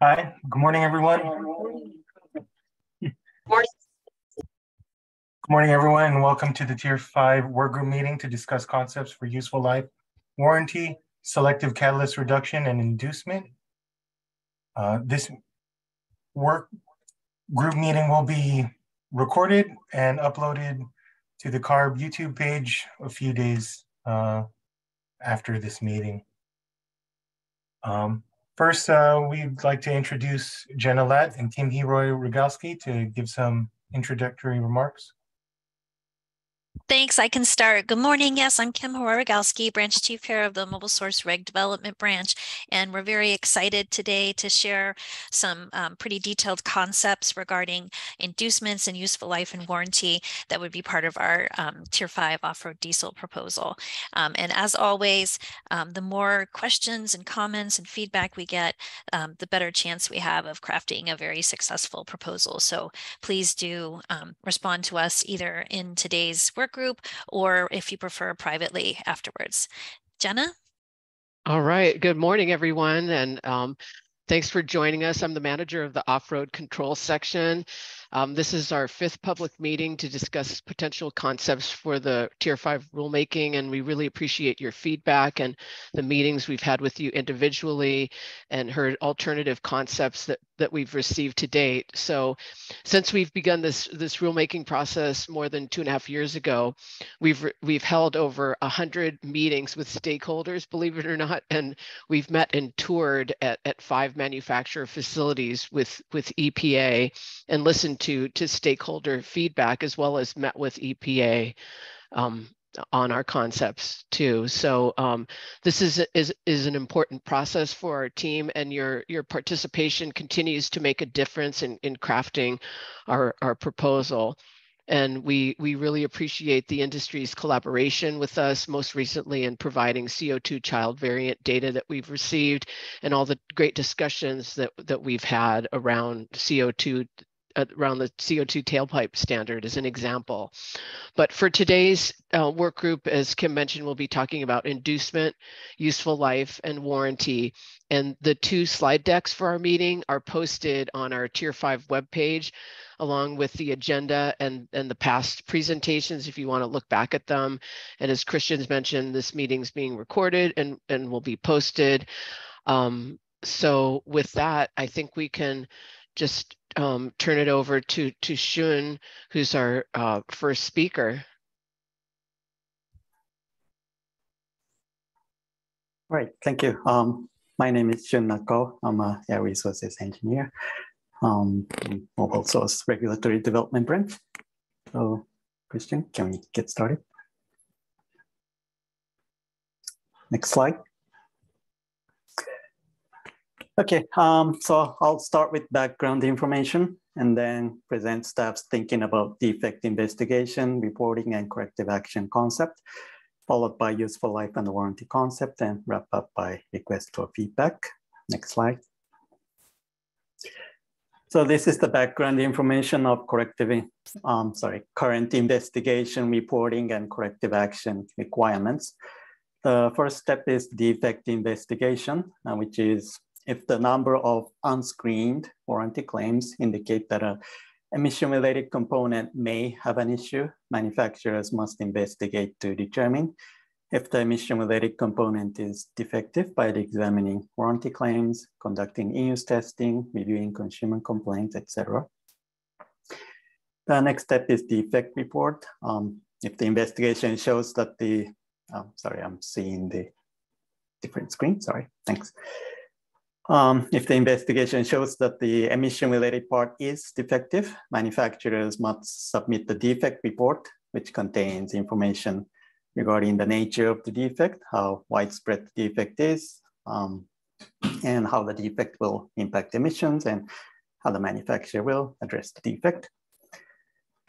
Hi, good morning, everyone. Good morning, everyone, and welcome to the Tier 5 work group meeting to discuss concepts for useful life warranty, selective catalyst reduction, and inducement. Uh, this work group meeting will be recorded and uploaded to the CARB YouTube page a few days uh, after this meeting. Um, first, uh, we'd like to introduce Jenna Latt and Kim Heroy Rogalski to give some introductory remarks. Thanks, I can start. Good morning. Yes, I'm Kim Heroy-Rogalski, Branch Chief here of the Mobile Source Reg Development Branch, and we're very excited today to share some um, pretty detailed concepts regarding inducements and useful life and warranty that would be part of our um, Tier 5 off-road diesel proposal. Um, and as always, um, the more questions and comments and feedback we get, um, the better chance we have of crafting a very successful proposal. So please do um, respond to us either in today's work group or if you prefer privately afterwards. Jenna? All right. Good morning, everyone. And um, thanks for joining us. I'm the manager of the off-road control section. Um, this is our fifth public meeting to discuss potential concepts for the Tier 5 rulemaking, and we really appreciate your feedback and the meetings we've had with you individually and heard alternative concepts that, that we've received to date. So since we've begun this, this rulemaking process more than two and a half years ago, we've, we've held over 100 meetings with stakeholders, believe it or not, and we've met and toured at, at five manufacturer facilities with, with EPA and listened to to stakeholder feedback as well as met with EPA um, on our concepts too. So um, this is is is an important process for our team, and your your participation continues to make a difference in in crafting our our proposal. And we, we really appreciate the industry's collaboration with us, most recently in providing CO2 child variant data that we've received and all the great discussions that, that we've had around CO2 around the CO2 tailpipe standard as an example. But for today's uh, work group, as Kim mentioned, we'll be talking about inducement, useful life, and warranty. And the two slide decks for our meeting are posted on our Tier 5 webpage, along with the agenda and, and the past presentations if you want to look back at them. And as Christian's mentioned, this meeting's being recorded and, and will be posted. Um, so with that, I think we can just um, turn it over to, to Shun, who's our uh, first speaker. Right, thank you. Um, my name is Shun Nako. I'm a Air Resources Engineer, um, Mobile Source Regulatory Development Branch. So, Christian, can we get started? Next slide. Okay, um, so I'll start with background information and then present staff's thinking about defect investigation, reporting, and corrective action concept, followed by useful life and warranty concept, and wrap up by request for feedback. Next slide. So this is the background information of corrective, um, sorry, current investigation, reporting, and corrective action requirements. The first step is defect investigation, uh, which is if the number of unscreened warranty claims indicate that a emission-related component may have an issue, manufacturers must investigate to determine if the emission-related component is defective by examining warranty claims, conducting in-use testing, reviewing consumer complaints, etc. The next step is defect report. Um, if the investigation shows that the, oh, sorry, I'm seeing the different screen, sorry, thanks. Um, if the investigation shows that the emission-related part is defective, manufacturers must submit the defect report, which contains information regarding the nature of the defect, how widespread the defect is, um, and how the defect will impact emissions, and how the manufacturer will address the defect.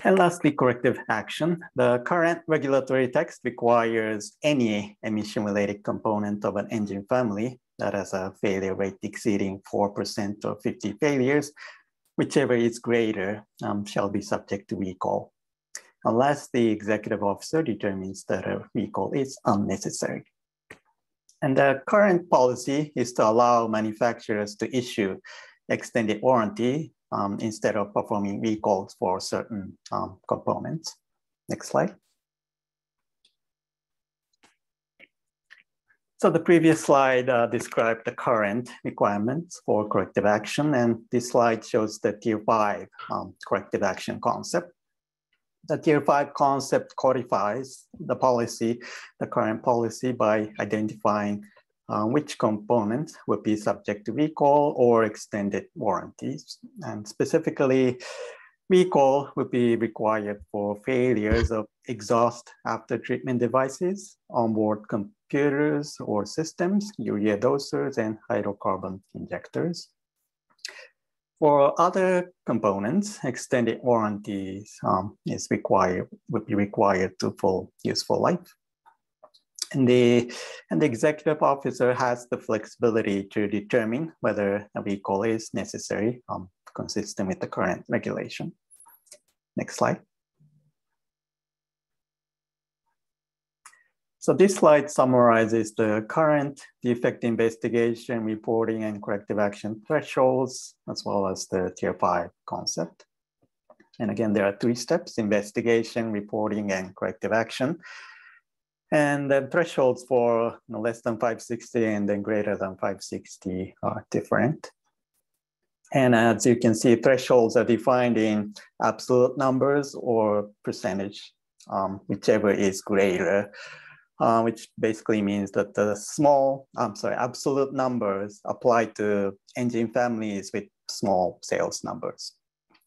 And lastly, corrective action. The current regulatory text requires any emission-related component of an engine family that has a failure rate exceeding 4% or 50 failures, whichever is greater um, shall be subject to recall, unless the executive officer determines that a recall is unnecessary. And the current policy is to allow manufacturers to issue extended warranty um, instead of performing recalls for certain um, components. Next slide. So the previous slide uh, described the current requirements for corrective action, and this slide shows the tier five um, corrective action concept. The tier five concept codifies the policy, the current policy by identifying uh, which components would be subject to recall or extended warranties. And specifically, recall would be required for failures of exhaust after treatment devices, onboard computers or systems, urea dosers, and hydrocarbon injectors. For other components, extended warranties um, is required, would be required to full useful life. And the, and the executive officer has the flexibility to determine whether a recall is necessary, um, consistent with the current regulation. Next slide. So this slide summarizes the current defect investigation, reporting, and corrective action thresholds, as well as the tier five concept. And again, there are three steps, investigation, reporting, and corrective action. And the thresholds for you know, less than 560 and then greater than 560 are different. And as you can see, thresholds are defined in absolute numbers or percentage, um, whichever is greater, uh, which basically means that the small, I'm sorry, absolute numbers apply to engine families with small sales numbers,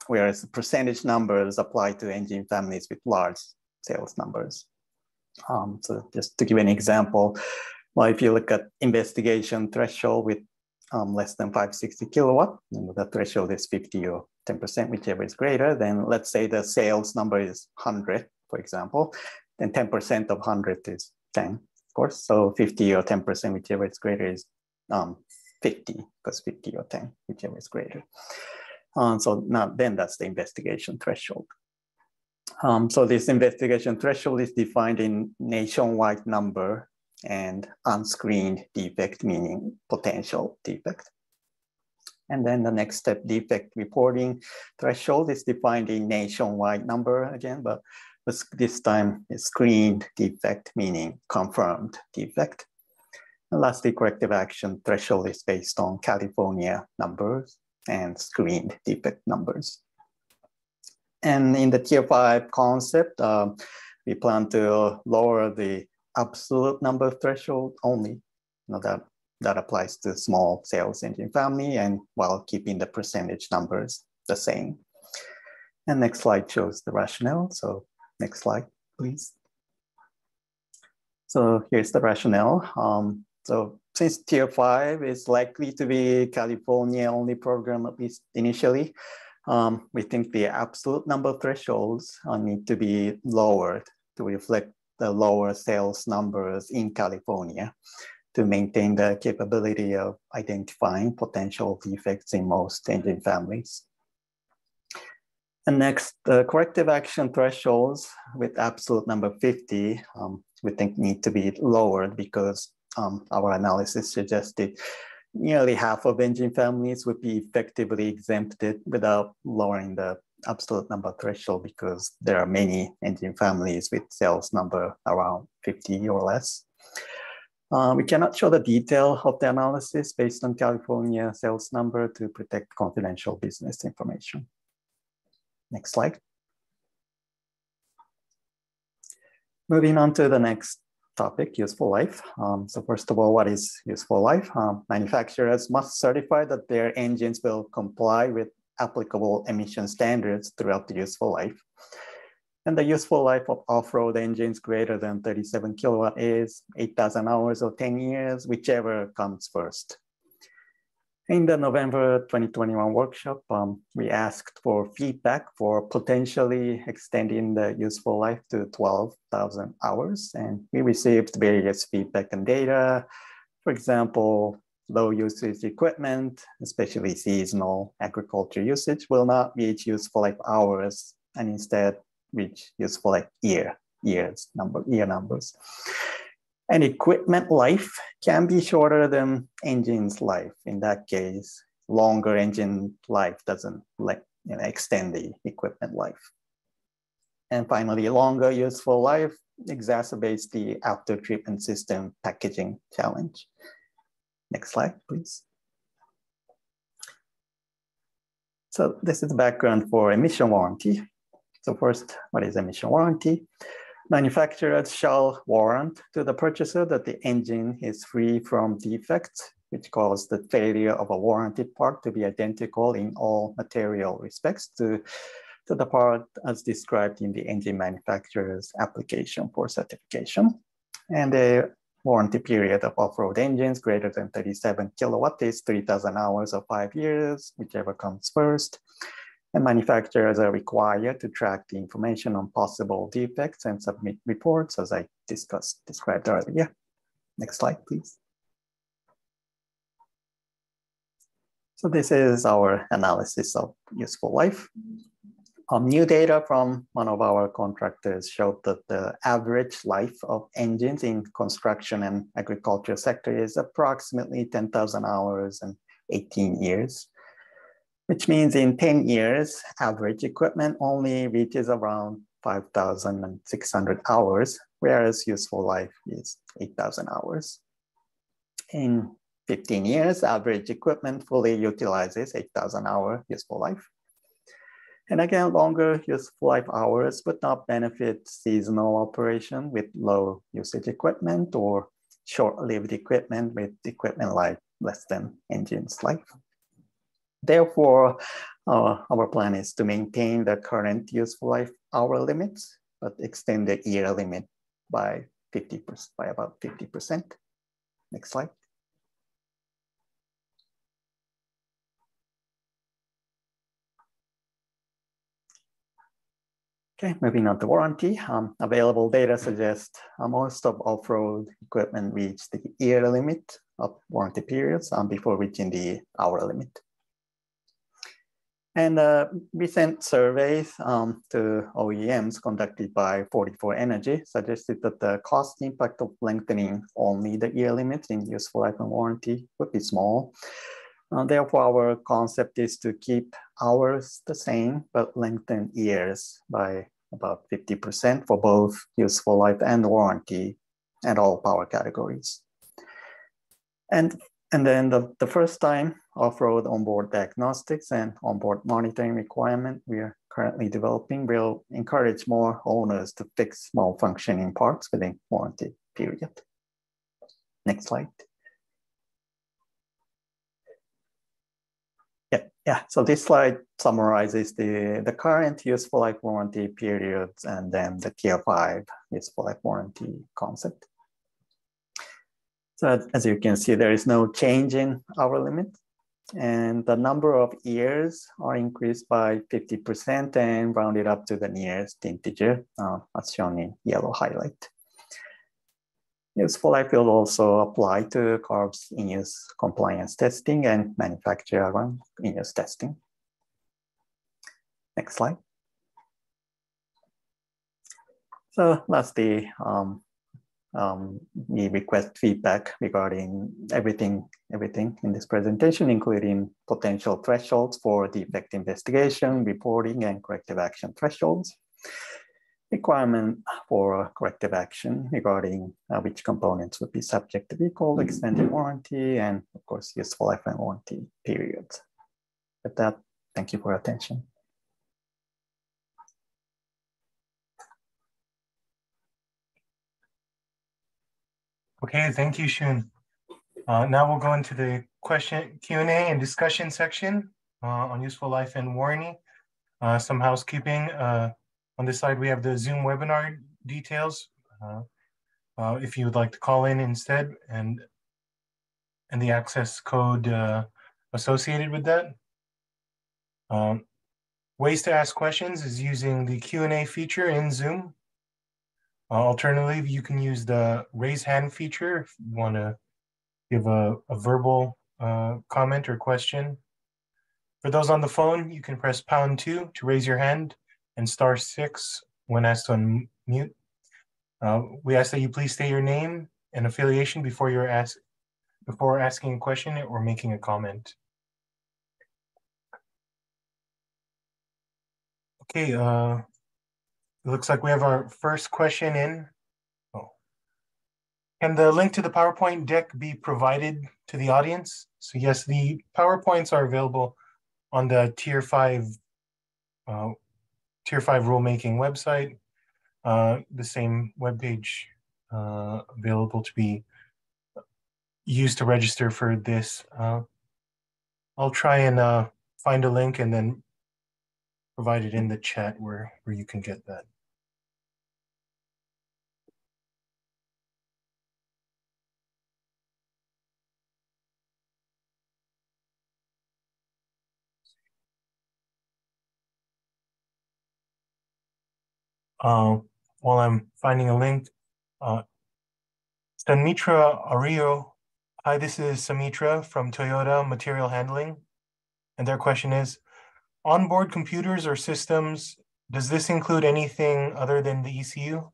whereas percentage numbers apply to engine families with large sales numbers. Um, so just to give an example, well, if you look at investigation threshold with um, less than 560 kilowatt, the threshold is 50 or 10%, whichever is greater, then let's say the sales number is 100, for example, then 10% of 100 is 10, of course. So 50 or 10%, whichever is greater is um, 50, because 50 or 10, whichever is greater. Um, so now then that's the investigation threshold. Um, so this investigation threshold is defined in nationwide number and unscreened defect, meaning potential defect. And then the next step, defect reporting threshold is defined in nationwide number again, but this time it's screened defect, meaning confirmed defect. And lastly, corrective action threshold is based on California numbers and screened defect numbers. And in the tier five concept, uh, we plan to lower the absolute number threshold only. You know, that, that applies to small sales engine family and while keeping the percentage numbers the same. And next slide shows the rationale. So next slide, please. So here's the rationale. Um, so since tier five is likely to be California only program, at least initially, um, we think the absolute number of thresholds uh, need to be lowered to reflect the lower sales numbers in California to maintain the capability of identifying potential defects in most engine families. And next, the corrective action thresholds with absolute number 50, um, we think need to be lowered because um, our analysis suggested nearly half of engine families would be effectively exempted without lowering the absolute number threshold because there are many engine families with sales number around 50 or less. Uh, we cannot show the detail of the analysis based on California sales number to protect confidential business information. Next slide. Moving on to the next topic, useful life. Um, so first of all, what is useful life? Um, manufacturers must certify that their engines will comply with applicable emission standards throughout the useful life. And the useful life of off-road engines greater than 37 kilowatt is 8,000 hours or 10 years, whichever comes first. In the November 2021 workshop, um, we asked for feedback for potentially extending the useful life to 12,000 hours. And we received various feedback and data. For example, low usage equipment, especially seasonal agriculture usage, will not reach useful life hours and instead reach useful life year, years, number, year numbers. And equipment life can be shorter than engine's life. In that case, longer engine life doesn't like you know, extend the equipment life. And finally, longer useful life exacerbates the after treatment system packaging challenge. Next slide, please. So this is the background for emission warranty. So first, what is emission warranty? Manufacturers shall warrant to the purchaser that the engine is free from defects, which cause the failure of a warranted part to be identical in all material respects to, to the part as described in the engine manufacturer's application for certification. And the warranty period of off-road engines greater than 37 kilowatt is 3,000 hours or five years, whichever comes first and manufacturers are required to track the information on possible defects and submit reports as I discussed, described earlier. Next slide, please. So this is our analysis of useful life. Um, new data from one of our contractors showed that the average life of engines in construction and agriculture sector is approximately 10,000 hours and 18 years which means in 10 years, average equipment only reaches around 5,600 hours, whereas useful life is 8,000 hours. In 15 years, average equipment fully utilizes 8,000 hour useful life. And again, longer useful life hours would not benefit seasonal operation with low usage equipment or short-lived equipment with equipment life less than engine's life. Therefore, uh, our plan is to maintain the current useful life hour limits, but extend the year limit by 50%, by about 50%. Next slide. Okay, moving on to warranty. Um, available data suggests uh, most of off-road equipment reach the year limit of warranty periods um, before reaching the hour limit. And uh, recent surveys um, to OEMs conducted by 44 Energy suggested that the cost impact of lengthening only the year limit in useful life and warranty would be small. Uh, therefore, our concept is to keep hours the same, but lengthen years by about 50% for both useful life and warranty and all power categories. And and then the, the first time off-road onboard diagnostics and onboard monitoring requirement we are currently developing will encourage more owners to fix malfunctioning parts within warranty period. Next slide. Yeah, yeah. So this slide summarizes the, the current useful life warranty periods and then the tier five useful life warranty concept. So as you can see, there is no change in our limit. And the number of years are increased by 50% and rounded up to the nearest integer, uh, as shown in yellow highlight. Useful life will also apply to CARB's in-use compliance testing and manufacturer in-use testing. Next slide. So lastly, um, um, we request feedback regarding everything, everything in this presentation, including potential thresholds for defect investigation, reporting, and corrective action thresholds. Requirement for corrective action regarding uh, which components would be subject to recall, extended warranty, and of course, useful life and warranty periods. With that, thank you for your attention. Okay, thank you, Shun. Uh, now we'll go into the question Q&A and discussion section uh, on useful life and warranty. Uh, some housekeeping. Uh, on this side, we have the Zoom webinar details. Uh, uh, if you would like to call in instead and, and the access code associated with that. Um, ways to ask questions is using the Q&A feature in Zoom. Uh, alternatively, you can use the raise hand feature if you want to give a, a verbal uh, comment or question. For those on the phone, you can press pound two to raise your hand and star six when asked to unmute. Uh, we ask that you please state your name and affiliation before you're asked before asking a question or making a comment. Okay, uh, looks like we have our first question in. Oh. Can the link to the PowerPoint deck be provided to the audience? So yes, the PowerPoints are available on the tier five uh, tier five rulemaking website. Uh, the same webpage uh, available to be used to register for this. Uh, I'll try and uh, find a link and then provide it in the chat where, where you can get that. Uh, while I'm finding a link, uh, Samitra Ario. Hi, this is Samitra from Toyota Material Handling. And their question is, onboard computers or systems, does this include anything other than the ECU?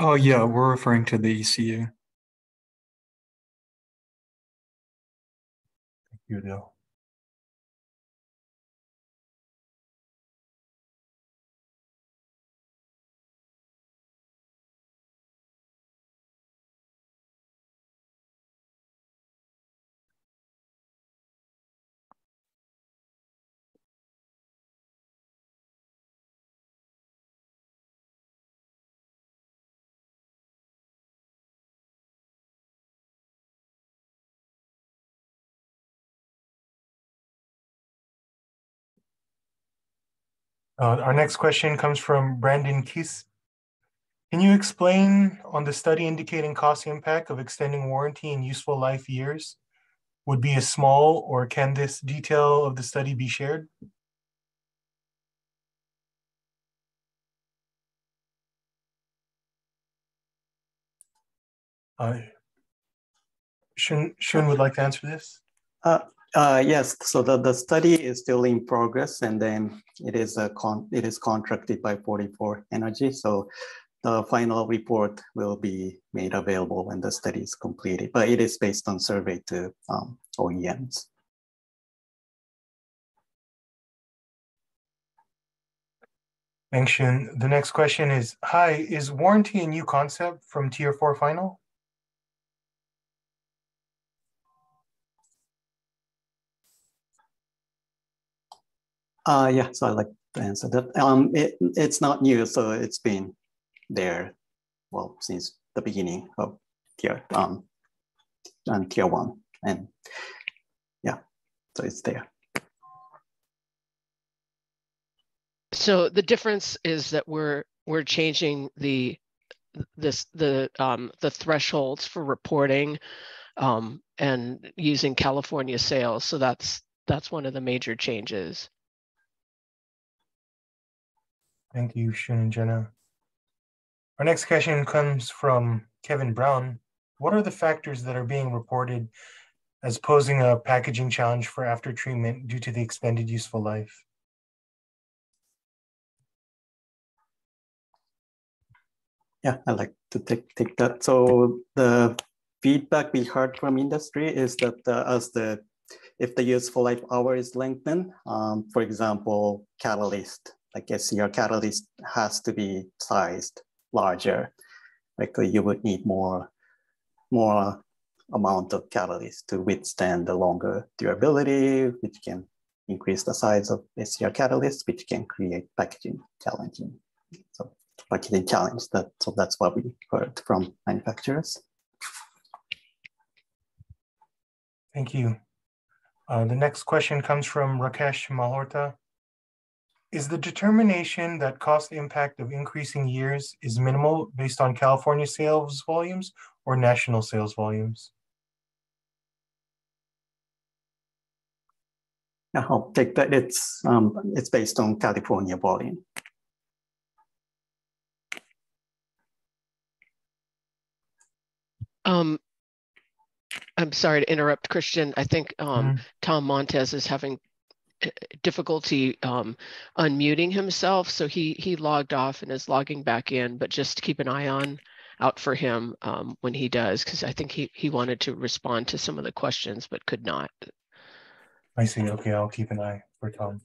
Oh, yeah, we're referring to the ECU. Thank you, Dale. Uh, our next question comes from Brandon Kiss. Can you explain on the study indicating cost impact of extending warranty and useful life years would be a small or can this detail of the study be shared? Uh, Shun, Shun would like to answer this. Uh, uh, yes, so the, the study is still in progress and then it is a con it is contracted by 44 Energy. So the final report will be made available when the study is completed, but it is based on survey to um, OEMs. Shun. The next question is, hi, is warranty a new concept from tier four final? Uh, yeah, so I like to answer that. Um, it, it's not new, so it's been there, well, since the beginning of tier um, and tier one, and yeah, so it's there. So the difference is that we're we're changing the this the um, the thresholds for reporting um, and using California sales. So that's that's one of the major changes. Thank you, Shun and Jenna. Our next question comes from Kevin Brown. What are the factors that are being reported as posing a packaging challenge for after treatment due to the extended useful life? Yeah, I'd like to take, take that. So the feedback we heard from industry is that uh, as the if the useful life hour is lengthened, um, for example, catalyst like your catalyst has to be sized larger. Like you would need more, more amount of catalyst to withstand the longer durability, which can increase the size of SCR catalyst, which can create packaging challenging. So packaging challenge that so that's what we heard from manufacturers. Thank you. Uh, the next question comes from Rakesh Malhotra. Is the determination that cost impact of increasing years is minimal based on California sales volumes or national sales volumes? I'll take that. It's um, it's based on California volume. Um, I'm sorry to interrupt, Christian. I think um, mm -hmm. Tom Montez is having difficulty um, unmuting himself. So he he logged off and is logging back in, but just keep an eye on out for him um, when he does, because I think he, he wanted to respond to some of the questions, but could not. I see. Okay, I'll keep an eye for Tom.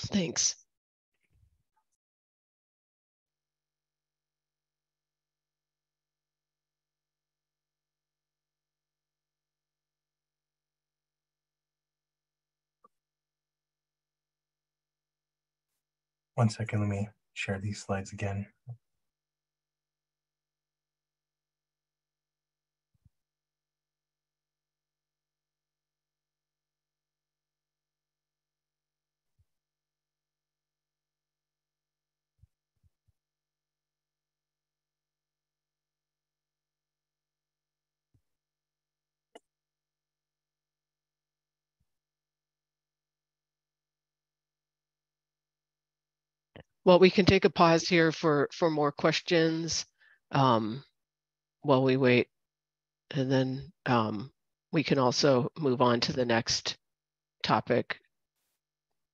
Thanks. One second, let me share these slides again. Well, we can take a pause here for, for more questions um, while we wait. And then um, we can also move on to the next topic.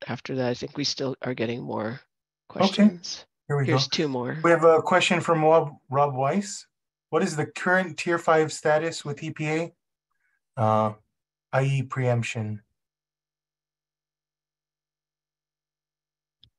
After that, I think we still are getting more questions. Okay. Here we go. Here's go. two more. We have a question from Rob, Rob Weiss. What is the current tier five status with EPA? Uh, i.e. preemption.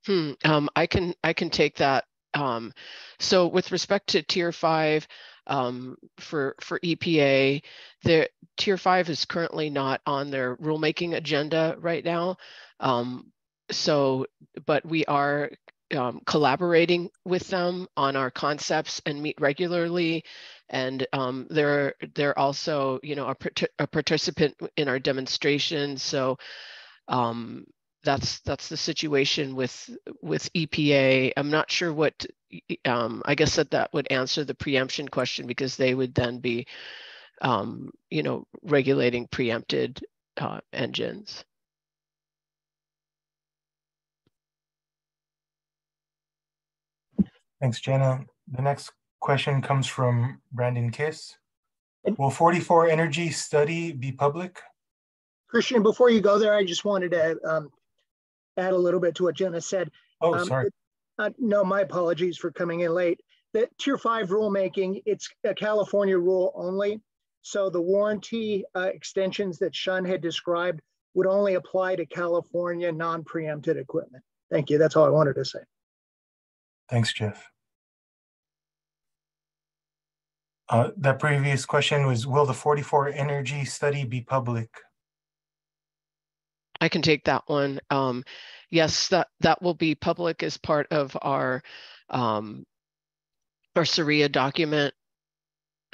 Hmm, um, I can I can take that. Um, so with respect to tier five, um, for for EPA, the tier five is currently not on their rulemaking agenda right now. Um, so, but we are um, collaborating with them on our concepts and meet regularly. And um, they're they're also you know a, a participant in our demonstration. So um, that's that's the situation with with EPA. I'm not sure what um, I guess that that would answer the preemption question because they would then be, um, you know, regulating preempted uh, engines. Thanks, Jenna. The next question comes from Brandon Kiss. Will 44 Energy study be public? Christian, before you go there, I just wanted to um, add a little bit to what Jenna said. Oh, Um, sorry. Uh, no, my apologies for coming in late. The tier five rulemaking, it's a California rule only. So the warranty uh, extensions that Shun had described would only apply to California non-preempted equipment. Thank you. That's all I wanted to say. Thanks, Jeff. Uh, that previous question was, will the 44 Energy study be public? I can take that one. Um, yes, that that will be public as part of our um, our SRIA document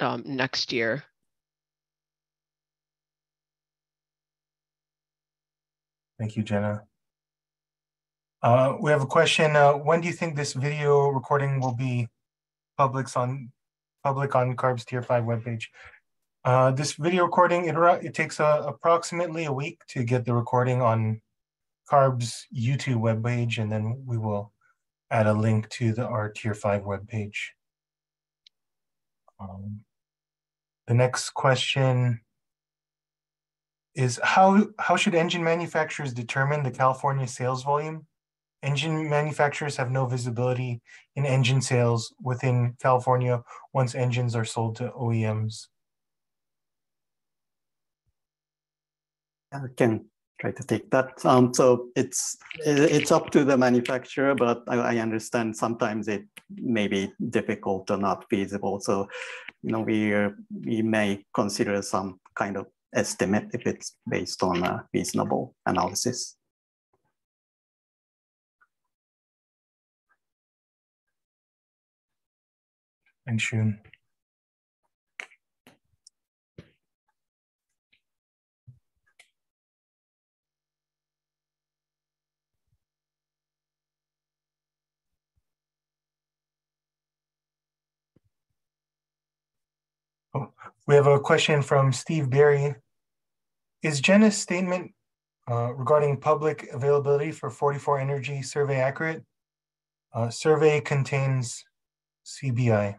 um, next year. Thank you, Jenna. Uh, we have a question. Uh, when do you think this video recording will be public on public on CARB's Tier 5 webpage? Uh, this video recording, it, it takes uh, approximately a week to get the recording on CARB's YouTube webpage, and then we will add a link to the our Tier 5 webpage. Um, the next question is how how should engine manufacturers determine the California sales volume? Engine manufacturers have no visibility in engine sales within California once engines are sold to OEMs. I can try to take that. Um, so it's it's up to the manufacturer, but I, I, understand sometimes it may be difficult or not feasible. So, you know, we uh, we may consider some kind of estimate if it's based on a reasonable analysis. Thanks, Shun. Oh, we have a question from Steve Berry. Is Jenna's statement uh, regarding public availability for 44 Energy survey accurate? Uh, survey contains CBI.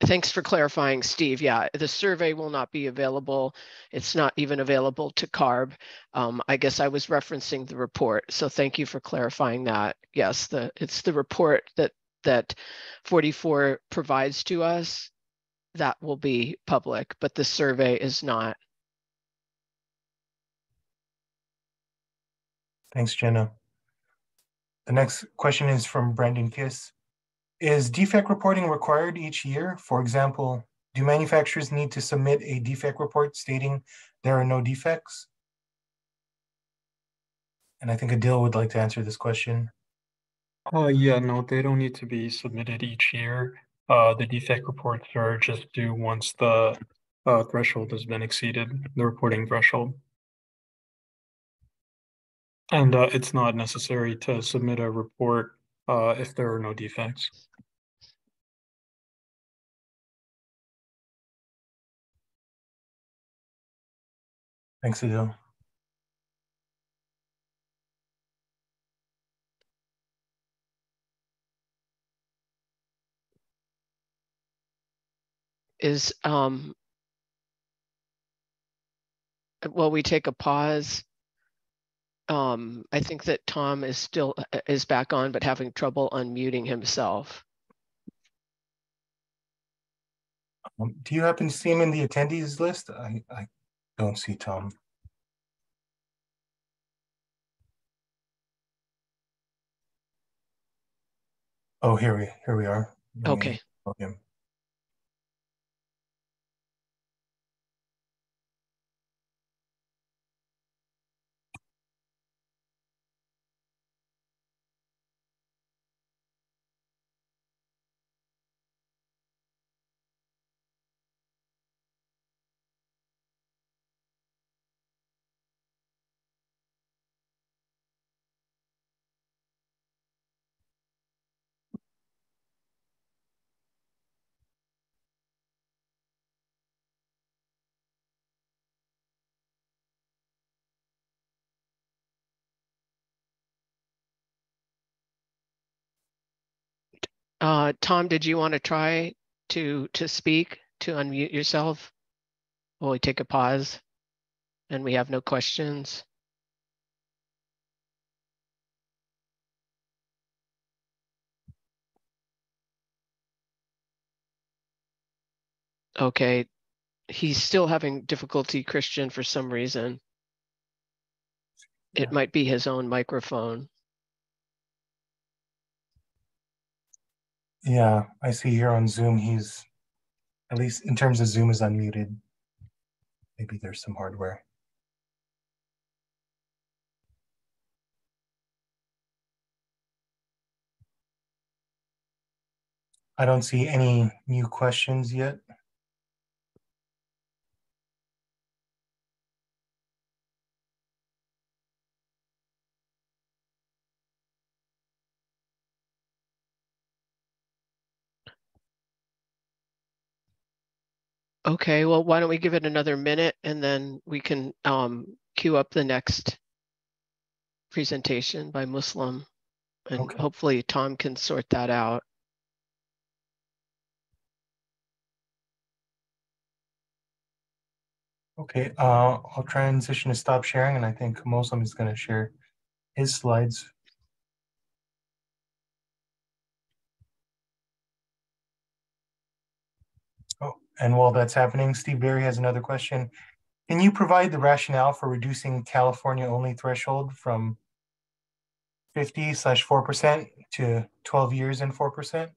thanks for clarifying, Steve. Yeah, the survey will not be available. It's not even available to CARB. Um, I guess I was referencing the report. So thank you for clarifying that. Yes, the it's the report that that 44 provides to us that will be public, but the survey is not. Thanks, Jenna. The next question is from Brandon Kiss. Is defect reporting required each year? For example, do manufacturers need to submit a defect report stating there are no defects? And I think Adil would like to answer this question. Uh, yeah, no, they don't need to be submitted each year. Uh, the defect reports are just due once the uh, threshold has been exceeded, the reporting threshold. And uh, it's not necessary to submit a report uh, if there are no defects. Thanks, Adil. Is um while we take a pause, um, I think that Tom is still uh, is back on, but having trouble unmuting himself. Um, do you happen to see him in the attendees list? I, I don't see Tom. Oh, here we here we are. Let Okay. Uh, Tom, did you want to try to to speak to unmute yourself? Will we take a pause? And we have no questions. Okay, he's still having difficulty, Christian, for some reason. It might be his own microphone. Yeah, I see here on Zoom he's at least in terms of Zoom is unmuted. Maybe there's some hardware. I don't see any new questions yet. Okay, well, why don't we give it another minute and then we can um, queue up the next presentation by Muslim. And Okay. hopefully Tom can sort that out. Okay, uh, I'll transition to stop sharing and I think Muslim is gonna share his slides. Oh, and while that's happening, Steve Berry has another question. Can you provide the rationale for reducing California only threshold from fifty slash four percent to twelve years and four percent?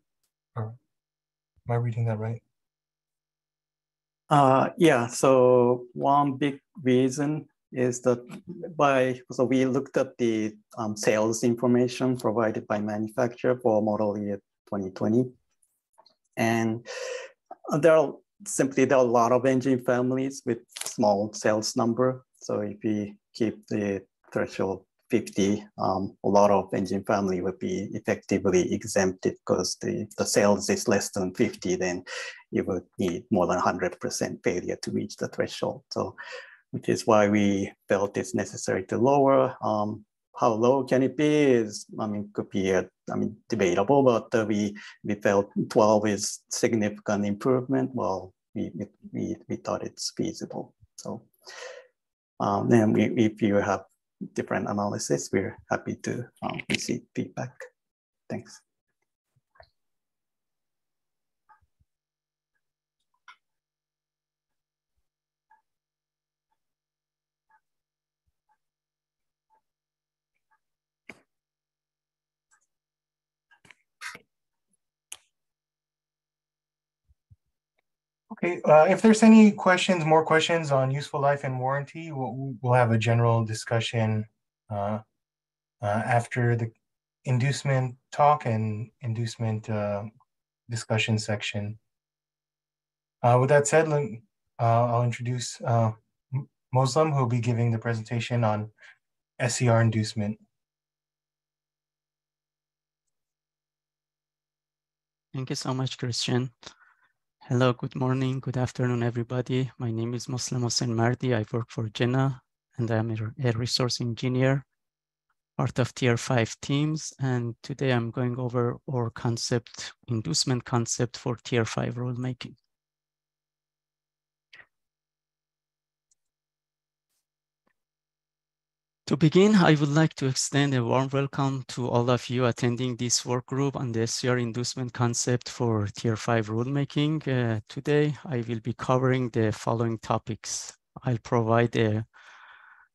Or am I reading that right? Uh, yeah, so one big reason is that by, so we looked at the um, sales information provided by manufacturer for model year 2020. And there are simply, there are a lot of engine families with small sales number. So if we keep the threshold 50, um, a lot of engine family would be effectively exempted because the, the sales is less than 50, then you would need more than 100% failure to reach the threshold. So, which is why we felt it's necessary to lower um, how low can it be is, I mean, could be, a, I mean, debatable, but uh, we, we felt 12 is significant improvement. Well, we, we, we thought it's feasible. So um, then we, if you have different analysis, we're happy to um, receive feedback. Thanks. Okay, uh, if there's any questions, more questions on useful life and warranty, we'll, we'll have a general discussion uh, uh, after the inducement talk and inducement uh, discussion section. Uh, with that said, uh, I'll introduce Muslim, who will be giving the presentation on SCR inducement. Thank you so much, Christian. Hello, good morning, good afternoon, everybody. My name is Muslim Hossein Mardi. I work for Jenna and I'm a resource engineer, part of tier five teams. And today I'm going over our concept, inducement concept for tier five rulemaking. To begin, I would like to extend a warm welcome to all of you attending this work group on the SCR inducement concept for Tier 5 rulemaking. Uh, today, I will be covering the following topics. I'll provide a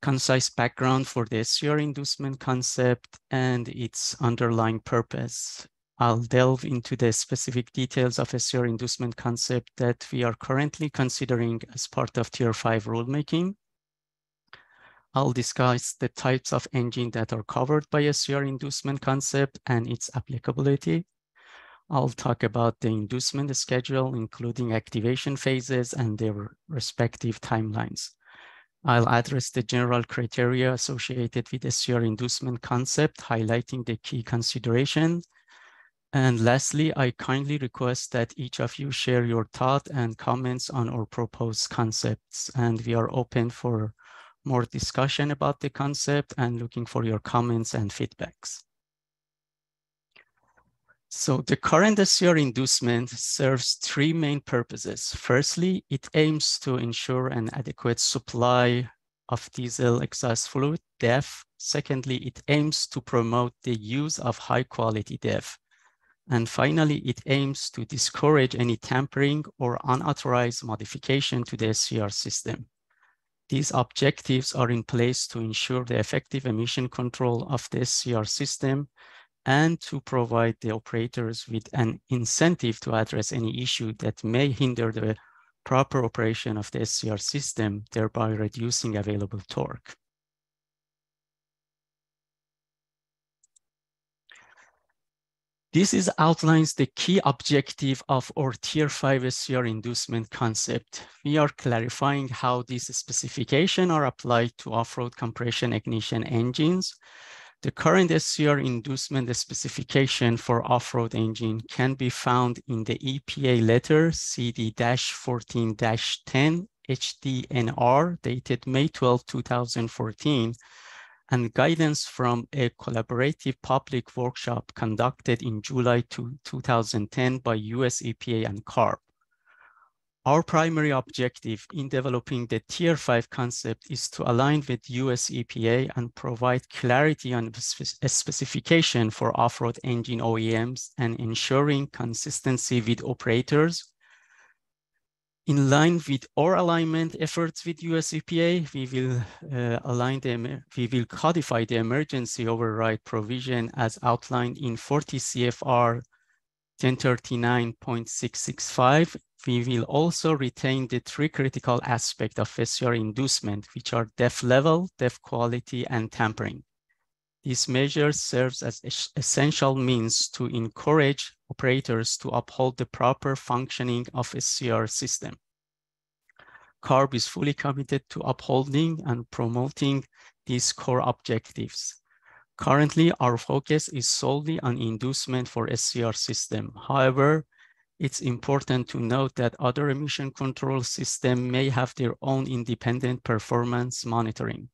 concise background for the SCR inducement concept and its underlying purpose. I'll delve into the specific details of SCR inducement concept that we are currently considering as part of Tier 5 rulemaking. I'll discuss the types of engine that are covered by SCR inducement concept and its applicability. I'll talk about the inducement schedule, including activation phases and their respective timelines. I'll address the general criteria associated with SCR inducement concept, highlighting the key considerations. And lastly, I kindly request that each of you share your thought and comments on our proposed concepts. And we are open for more discussion about the concept and looking for your comments and feedbacks. So the current SCR inducement serves three main purposes. Firstly, it aims to ensure an adequate supply of diesel exhaust fluid, DEF. Secondly, it aims to promote the use of high quality DEF. And finally, it aims to discourage any tampering or unauthorized modification to the SCR system. These objectives are in place to ensure the effective emission control of the SCR system and to provide the operators with an incentive to address any issue that may hinder the proper operation of the SCR system, thereby reducing available torque. This is outlines the key objective of our tier five SCR inducement concept. We are clarifying how these specifications are applied to off-road compression ignition engines. The current SCR inducement specification for off-road engine can be found in the EPA letter CD-14-10 HDNR dated May 12, 2014, and guidance from a collaborative public workshop conducted in July 2010 by US EPA and CARB. Our primary objective in developing the Tier 5 concept is to align with US EPA and provide clarity on a specification for off-road engine OEMs and ensuring consistency with operators in line with our alignment efforts with US EPA, we will uh, align them, we will codify the emergency override provision as outlined in 40 CFR 1039.665. We will also retain the three critical aspects of SCR inducement, which are DEF level, DEF quality, and tampering. These measures serves as essential means to encourage operators to uphold the proper functioning of a SCR system. CARB is fully committed to upholding and promoting these core objectives. Currently, our focus is solely on inducement for SCR system. However, it's important to note that other emission control systems may have their own independent performance monitoring.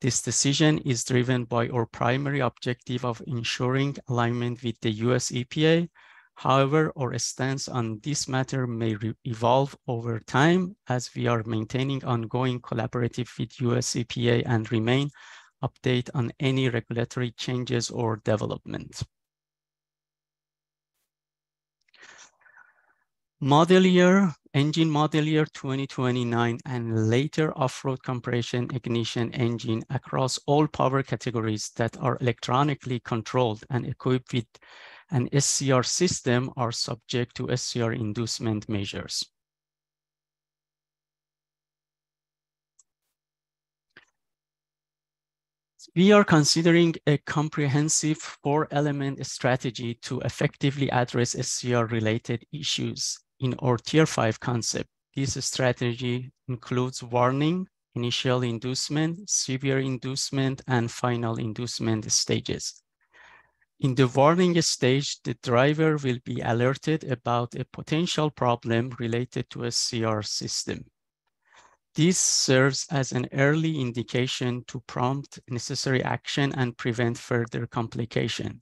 This decision is driven by our primary objective of ensuring alignment with the US EPA. However, our stance on this matter may evolve over time as we are maintaining ongoing collaborative with US EPA and remain update on any regulatory changes or development. Model year, engine model year 2029 and later off-road compression ignition engine across all power categories that are electronically controlled and equipped with an SCR system are subject to SCR inducement measures. We are considering a comprehensive four-element strategy to effectively address SCR-related issues in our tier five concept. This strategy includes warning, initial inducement, severe inducement, and final inducement stages. In the warning stage, the driver will be alerted about a potential problem related to a CR system. This serves as an early indication to prompt necessary action and prevent further complication.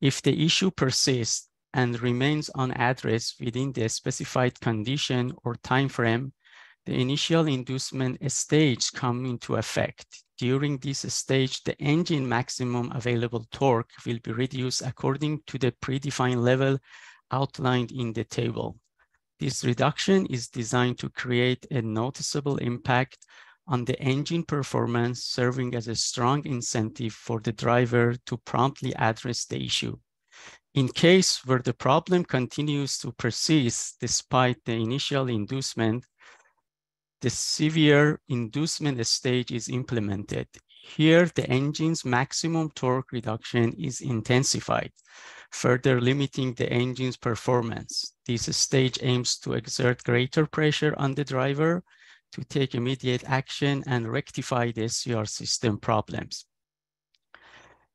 If the issue persists and remains unaddressed within the specified condition or time frame, the initial inducement stage come into effect. During this stage, the engine maximum available torque will be reduced according to the predefined level outlined in the table. This reduction is designed to create a noticeable impact on the engine performance, serving as a strong incentive for the driver to promptly address the issue. In case where the problem continues to persist despite the initial inducement, the severe inducement stage is implemented. Here, the engine's maximum torque reduction is intensified, further limiting the engine's performance. This stage aims to exert greater pressure on the driver to take immediate action and rectify the SCR system problems.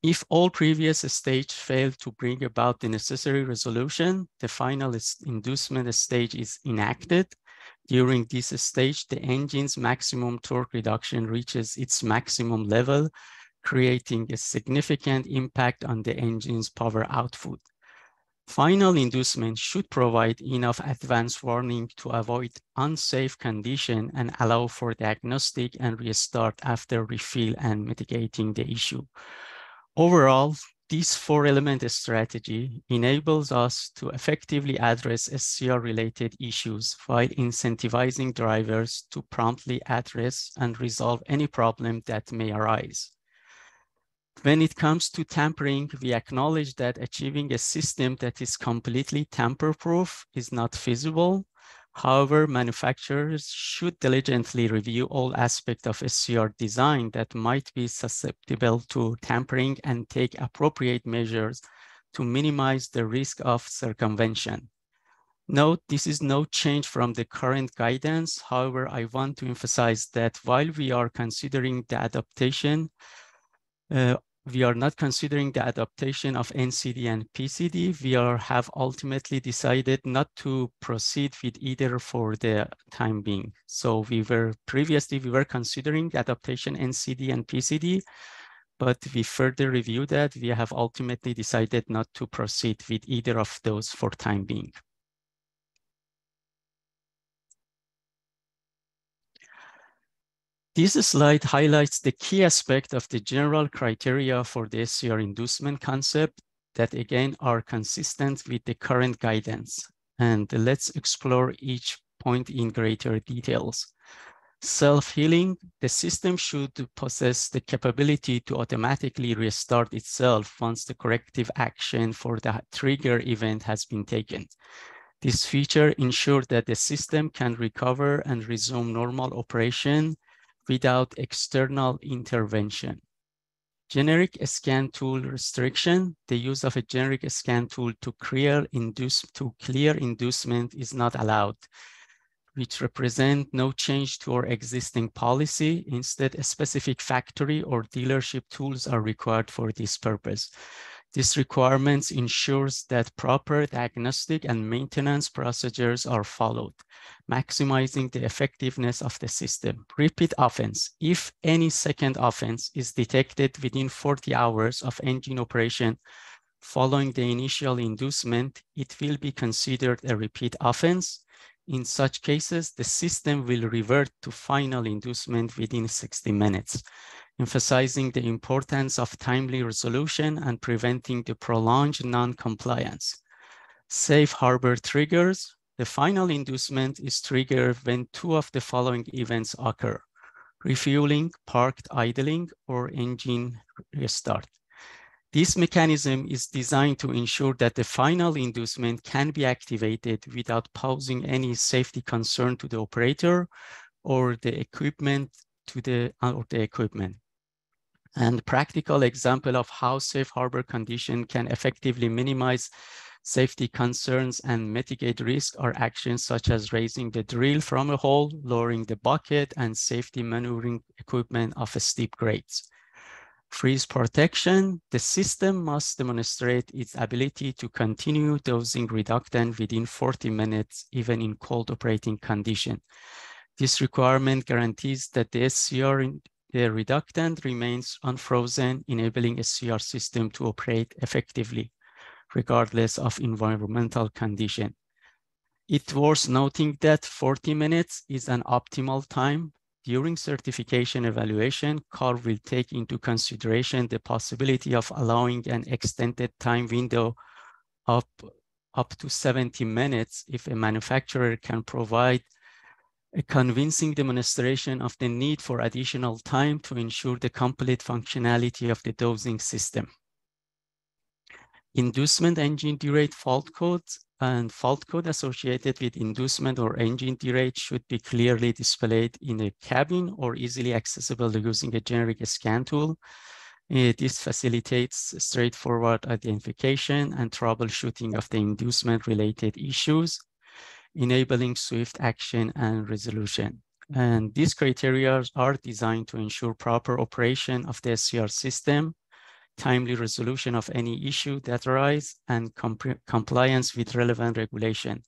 If all previous stages fail to bring about the necessary resolution, the final inducement stage is enacted. During this stage, the engine's maximum torque reduction reaches its maximum level, creating a significant impact on the engine's power output. Final inducement should provide enough advance warning to avoid unsafe condition and allow for diagnostic and restart after refill and mitigating the issue. Overall, this four element strategy enables us to effectively address SCR related issues while incentivizing drivers to promptly address and resolve any problem that may arise. When it comes to tampering, we acknowledge that achieving a system that is completely tamper-proof is not feasible. However, manufacturers should diligently review all aspects of SCR design that might be susceptible to tampering and take appropriate measures to minimize the risk of circumvention. Note, this is no change from the current guidance. However, I want to emphasize that while we are considering the adaptation uh, we are not considering the adaptation of NCD and PCD. We are, have ultimately decided not to proceed with either for the time being. So we were previously, we were considering adaptation NCD and PCD, but we further reviewed that. We have ultimately decided not to proceed with either of those for time being. This slide highlights the key aspect of the general criteria for the SCR inducement concept that again are consistent with the current guidance. And let's explore each point in greater details. Self-healing, the system should possess the capability to automatically restart itself once the corrective action for the trigger event has been taken. This feature ensures that the system can recover and resume normal operation without external intervention. Generic scan tool restriction, the use of a generic scan tool to clear, induce, to clear inducement is not allowed, which represent no change to our existing policy. Instead, a specific factory or dealership tools are required for this purpose. This requirement ensures that proper diagnostic and maintenance procedures are followed, maximizing the effectiveness of the system. Repeat offense. If any second offense is detected within 40 hours of engine operation following the initial inducement, it will be considered a repeat offense. In such cases, the system will revert to final inducement within 60 minutes emphasizing the importance of timely resolution and preventing the prolonged non-compliance. Safe harbor triggers. The final inducement is triggered when two of the following events occur. Refueling, parked idling, or engine restart. This mechanism is designed to ensure that the final inducement can be activated without posing any safety concern to the operator or the equipment to the, or the equipment and practical example of how safe harbor condition can effectively minimize safety concerns and mitigate risk are actions such as raising the drill from a hole, lowering the bucket, and safety maneuvering equipment of a steep grades. Freeze protection, the system must demonstrate its ability to continue dosing reductant within 40 minutes, even in cold operating condition. This requirement guarantees that the SCR the reductant remains unfrozen, enabling a SCR system to operate effectively, regardless of environmental condition. It's worth noting that 40 minutes is an optimal time. During certification evaluation, CAR will take into consideration the possibility of allowing an extended time window up, up to 70 minutes if a manufacturer can provide a convincing demonstration of the need for additional time to ensure the complete functionality of the dosing system. Inducement engine derate fault codes and fault code associated with inducement or engine derate should be clearly displayed in a cabin or easily accessible using a generic scan tool. Uh, this facilitates straightforward identification and troubleshooting of the inducement related issues enabling swift action and resolution. And these criteria are designed to ensure proper operation of the SCR system, timely resolution of any issue that arise, and compliance with relevant regulation.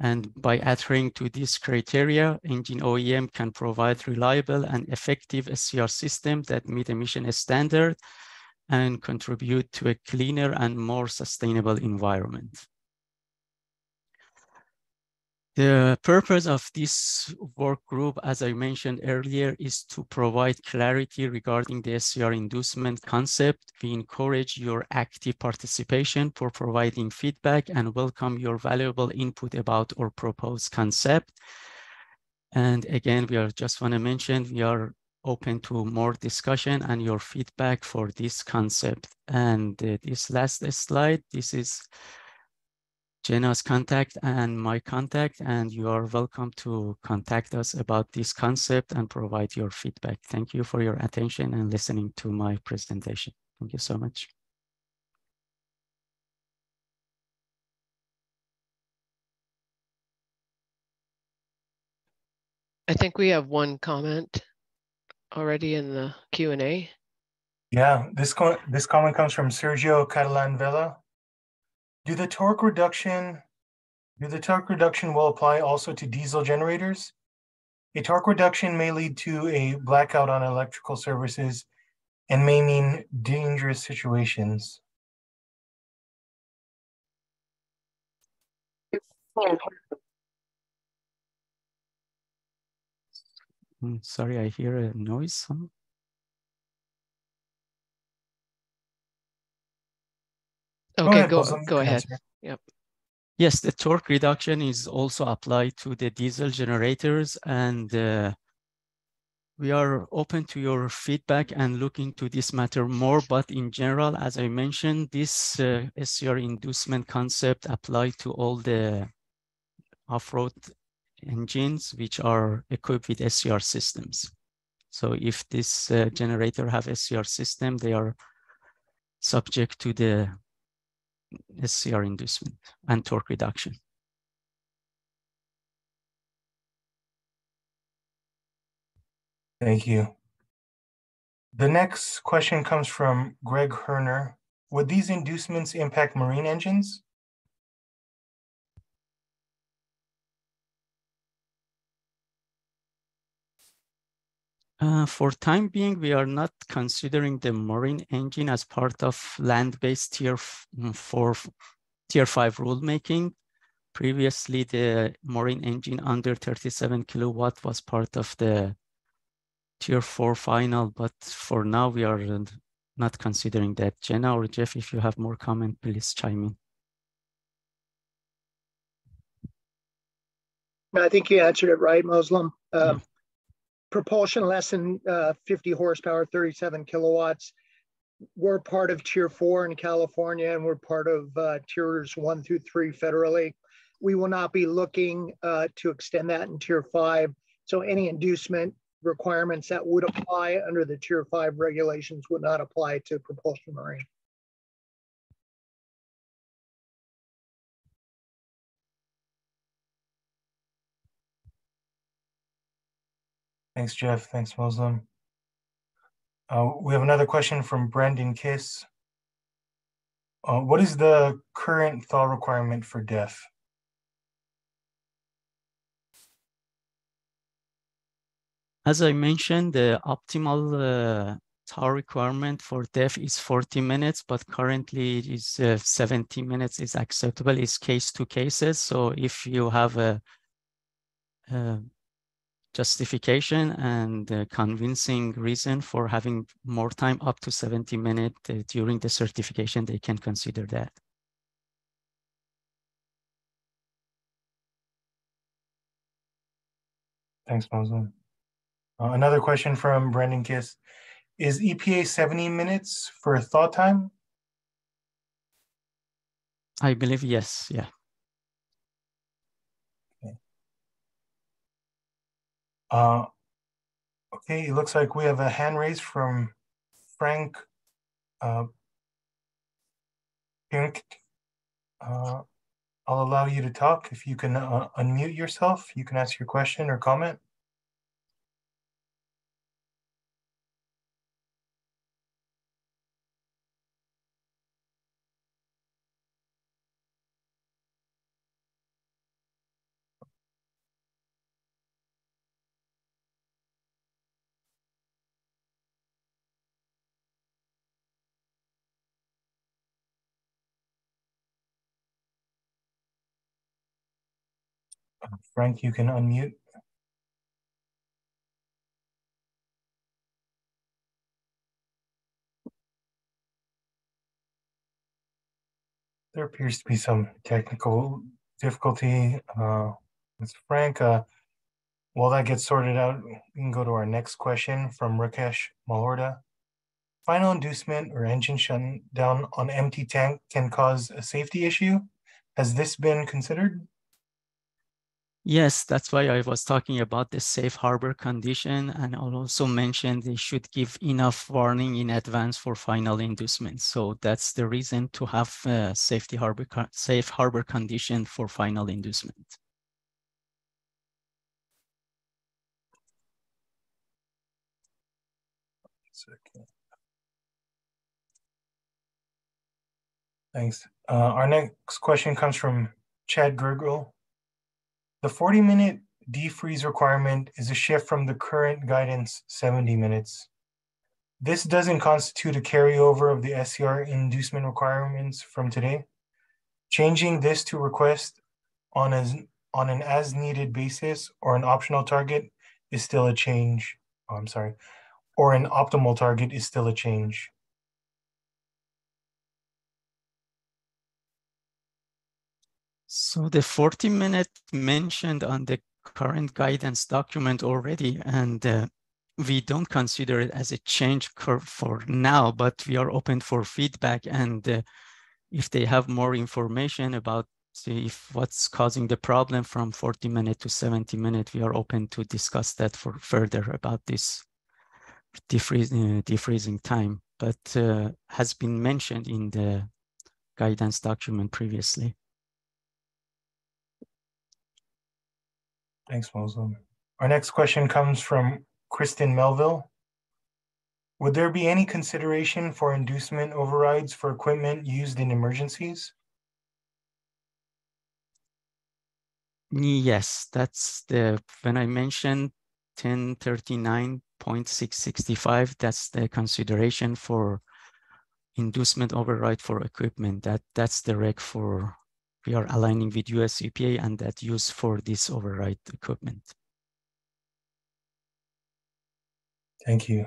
And by adhering to these criteria, engine OEM can provide reliable and effective SCR system that meet emission standard and contribute to a cleaner and more sustainable environment. The purpose of this work group, as I mentioned earlier, is to provide clarity regarding the SCR inducement concept. We encourage your active participation for providing feedback and welcome your valuable input about our proposed concept. And again, we are just want to mention, we are open to more discussion and your feedback for this concept. And uh, this last slide, this is Jenna's contact and my contact, and you are welcome to contact us about this concept and provide your feedback. Thank you for your attention and listening to my presentation. Thank you so much. I think we have one comment already in the Q&A. Yeah, this, co this comment comes from Sergio Catalan Vela. Do the torque reduction, do the torque reduction will apply also to diesel generators? A torque reduction may lead to a blackout on electrical services and may mean dangerous situations. Hmm, sorry, I hear a noise. Okay, go, go ahead. Yep. Yes, the torque reduction is also applied to the diesel generators and uh, we are open to your feedback and look into this matter more, but in general, as I mentioned, this uh, SCR inducement concept applied to all the off-road engines which are equipped with SCR systems. So if this uh, generator have SCR system, they are subject to the SCR inducement and torque reduction. Thank you. The next question comes from Greg Herner. would these inducements impact marine engines? Uh, for time being, we are not considering the marine engine as part of land-based tier mm, four, tier five rulemaking. Previously, the marine engine under 37 kilowatt was part of the tier four final, but for now we are not considering that. Jenna or Jeff, if you have more comment, please chime in. I think you answered it right, Muslim. Um, propulsion less than uh, 50 horsepower, 37 kilowatts. We're part of Tier 4 in California, and we're part of uh, Tiers 1 through 3 federally. We will not be looking uh, to extend that in Tier 5. So any inducement requirements that would apply under the Tier 5 regulations would not apply to propulsion marine. Thanks, Jeff. Thanks, Muslim. Uh, we have another question from Brandon Kiss. Uh, what is the current thaw requirement for DEF? As I mentioned, the optimal uh, thaw requirement for DEF is 40 minutes, but currently it is uh, 70 minutes is acceptable. It's case to cases. So if you have a, a justification and convincing reason for having more time up to 70 minutes uh, during the certification, they can consider that. Thanks, Muslim. Uh, another question from Brendan Kiss. Is EPA 70 minutes for thaw time? I believe yes, yeah. Uh, okay, it looks like we have a hand raised from Frank uh. Uh, I'll allow you to talk. If you can uh, unmute yourself, you can ask your question or comment. Frank, you can unmute. There appears to be some technical difficulty uh, with Frank. Uh, while that gets sorted out, we can go to our next question from Rakesh Malhotra. Final inducement or engine shutdown on empty tank can cause a safety issue. Has this been considered? Yes, that's why I was talking about the safe harbor condition and I'll also mention they should give enough warning in advance for final inducement. So that's the reason to have a safety harbor safe harbor condition for final inducement. Thanks. Uh, our next question comes from Chad Gergel the 40 minute defreeze requirement is a shift from the current guidance 70 minutes. This doesn't constitute a carryover of the SCR inducement requirements from today. Changing this to request on, as, on an as needed basis or an optional target is still a change. Oh, I'm sorry. Or an optimal target is still a change. So the 40 minute mentioned on the current guidance document already, and uh, we don't consider it as a change curve for now, but we are open for feedback. And uh, if they have more information about if what's causing the problem from 40 minute to 70 minute, we are open to discuss that for further about this defreezing, uh, defreezing time, but uh, has been mentioned in the guidance document previously. Thanks, Muslim. Our next question comes from Kristen Melville. Would there be any consideration for inducement overrides for equipment used in emergencies? Yes, that's the, when I mentioned 1039.665, that's the consideration for inducement override for equipment. That That's the rec for, we are aligning with US EPA and that use for this override equipment. Thank you.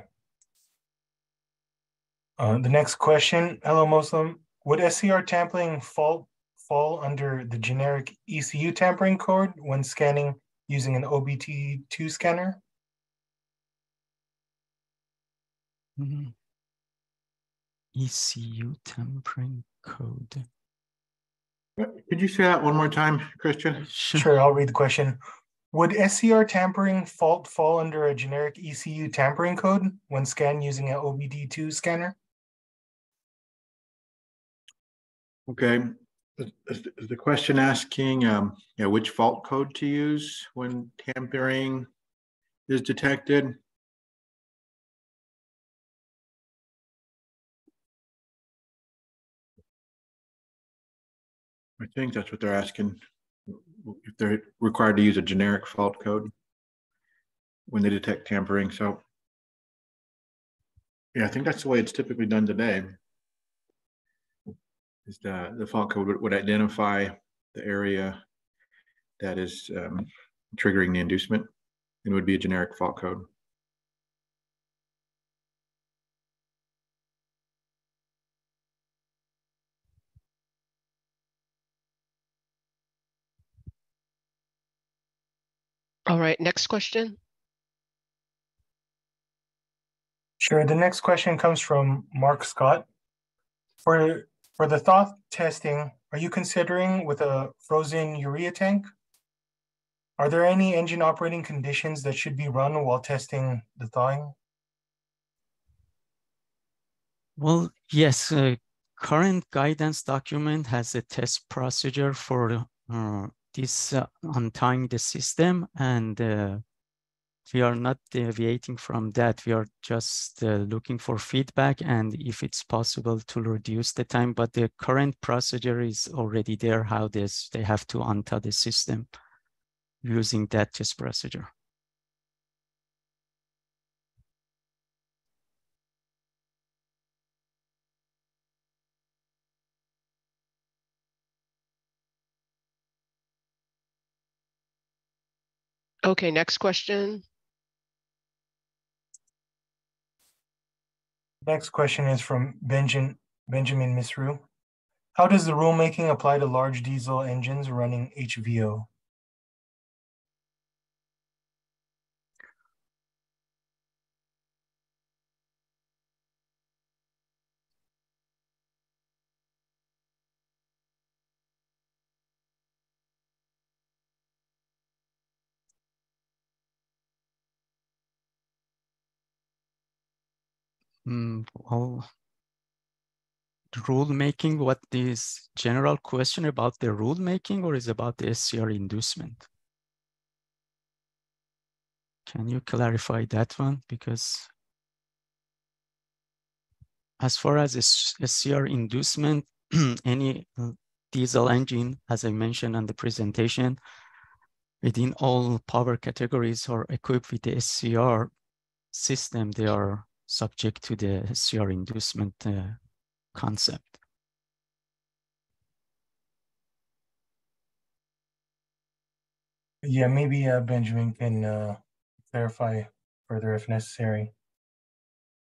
Uh, the next question, hello Muslim. Would SCR tampering fault fall under the generic ECU tampering code when scanning using an OBD2 scanner? Mm -hmm. ECU tampering code. Could you say that one more time, Christian? Sure, I'll read the question. Would SCR tampering fault fall under a generic ECU tampering code when scanned using an OBD2 scanner? Okay. Is, is the question asking um, you know, which fault code to use when tampering is detected? I think that's what they're asking. If they're required to use a generic fault code when they detect tampering. So yeah, I think that's the way it's typically done today is the, the fault code would, identify the area that is um, triggering the inducement and would be a generic fault code. All right, next question. Sure. The next question comes from Mark Scott. For for the thaw testing, are you considering with a frozen urea tank? Are there any engine operating conditions that should be run while testing the thawing? Well, yes, uh, current guidance document has a test procedure for uh, this uh, untying the system and uh, we are not deviating from that. We are just uh, looking for feedback and if it's possible to reduce the time, but the current procedure is already there, how this they have to untie the system using that test procedure. Okay, next question. Next question is from Benjamin Benjamin Misru. How does the rulemaking apply to large diesel engines running HVO? Mm, well, rule making, what is general question about the rule making or is about the SCR inducement? Can you clarify that one? Because as far as SCR inducement, any uh, diesel engine, as I mentioned on the presentation, within all power categories are equipped with the SCR system, they are subject to the SCR inducement uh, concept. Yeah, maybe uh, Benjamin can uh, clarify further if necessary.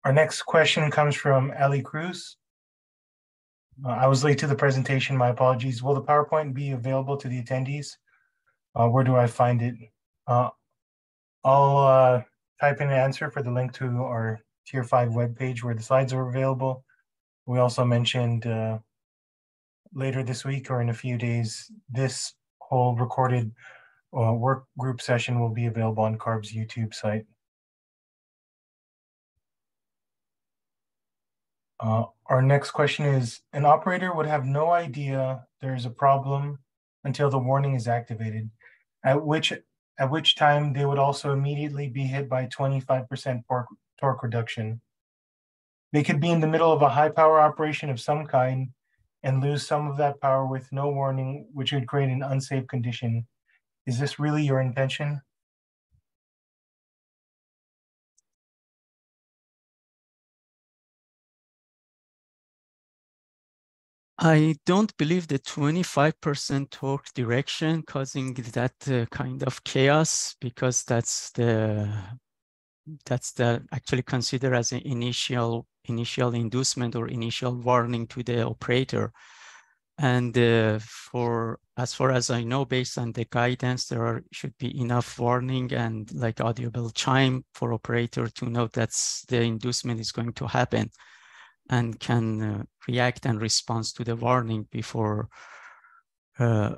Our next question comes from Ali Cruz. Uh, I was late to the presentation, my apologies. Will the PowerPoint be available to the attendees? Uh, where do I find it? Uh, I'll uh, type in an answer for the link to our tier five webpage where the slides are available. We also mentioned uh, later this week or in a few days, this whole recorded uh, work group session will be available on CARB's YouTube site. Uh, our next question is, an operator would have no idea there's a problem until the warning is activated, at which at which time they would also immediately be hit by 25% torque, reduction. They could be in the middle of a high power operation of some kind and lose some of that power with no warning, which would create an unsafe condition. Is this really your intention? I don't believe the 25% torque reduction causing that uh, kind of chaos because that's the that's the actually considered as an initial initial inducement or initial warning to the operator. And uh, for as far as I know, based on the guidance, there are, should be enough warning and like audible chime for operator to know that the inducement is going to happen and can uh, react and respond to the warning before uh,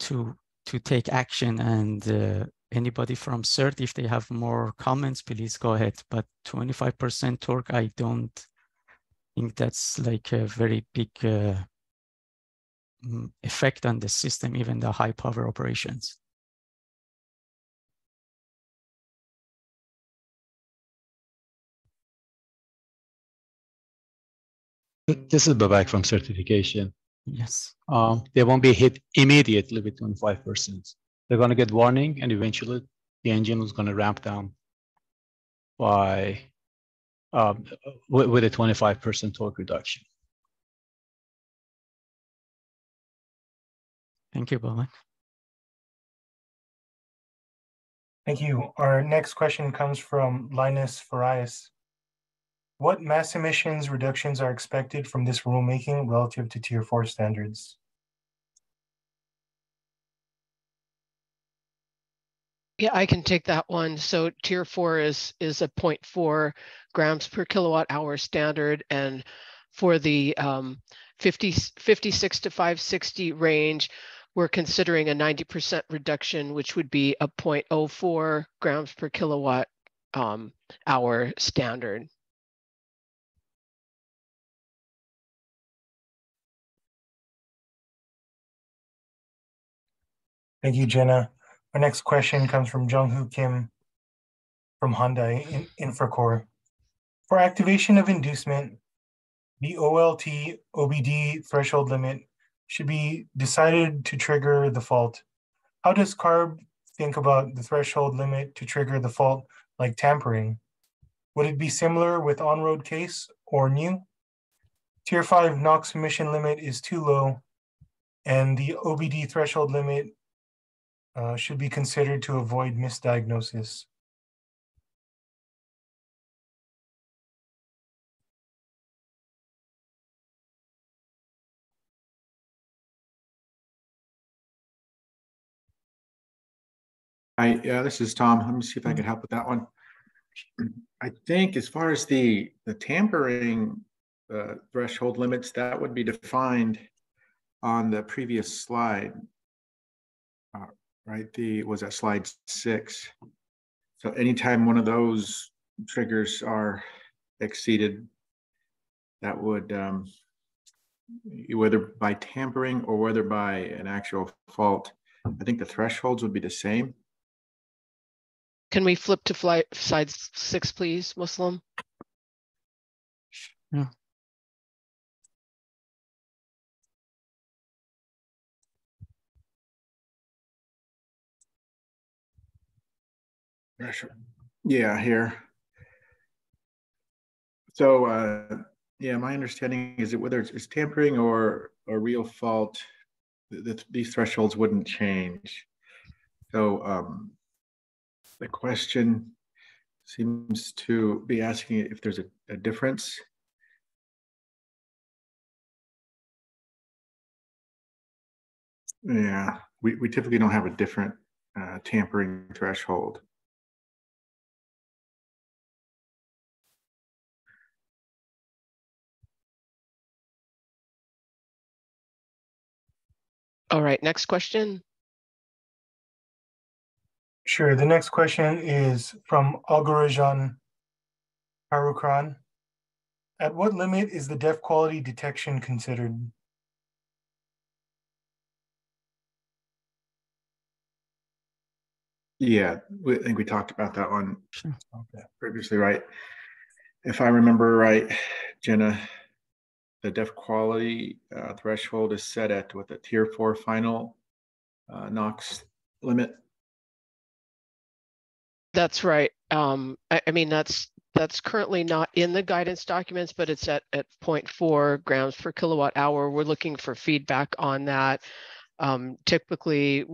to to take action and uh, anybody from CERT, if they have more comments, please go ahead. But 25% torque, I don't think that's like a very big uh, mm, effect on the system, even the high power operations. This is Babak from certification. Yes. Um, they won't be hit immediately with 25%. They're going to get warning and eventually the engine is going to ramp down by um, with, with a 25% torque reduction. Thank you, Babak. Thank you. Our next question comes from Linus Farias. What mass emissions reductions are expected from this rulemaking relative to Tier 4 standards? Yeah, I can take that one. So tier four is is a 0.4 grams per kilowatt hour standard. And for the um, 50, 56 to 560 range, we're considering a 90% reduction, which would be a 0.04 grams per kilowatt um, hour standard. Thank you, Jenna. Our next question comes from Jung-Hoo Kim from Hyundai in Infracore. For activation of inducement, the OLT OBD threshold limit should be decided to trigger the fault. How does CARB think about the threshold limit to trigger the fault like tampering? Would it be similar with on-road case or new? Tier 5 NOx emission limit is too low, and the OBD threshold limit uh, should be considered to avoid misdiagnosis. I, yeah, this is Tom. Let me see if I can help with that one. I think as far as the, the tampering uh, threshold limits, that would be defined on the previous slide. Right? The, was that slide six? So anytime one of those triggers are exceeded, that would, um, whether by tampering or whether by an actual fault, I think the thresholds would be the same. Can we flip to flight slide six, please, Muslim? Yeah. Pressure. Yeah, here. So, uh, yeah, my understanding is that whether it's, it's tampering or a real fault, th th these thresholds wouldn't change. So, um, the question seems to be asking if there's a, a difference. Yeah, we, we typically don't have a different uh, tampering threshold. All right, next question. Sure. The next question is from Algarajan Harukran. At what limit is the DEF quality detection considered? Yeah, we, I think we talked about that one Sure. previously, right? if I remember right, Jenna, the DEF quality uh, threshold is set at what the tier four final uh, NOx limit. That's right. Um, I, I mean, that's that's currently not in the guidance documents, but it's at, at 0.4 grams per kilowatt hour. We're looking for feedback on that. Um, typically,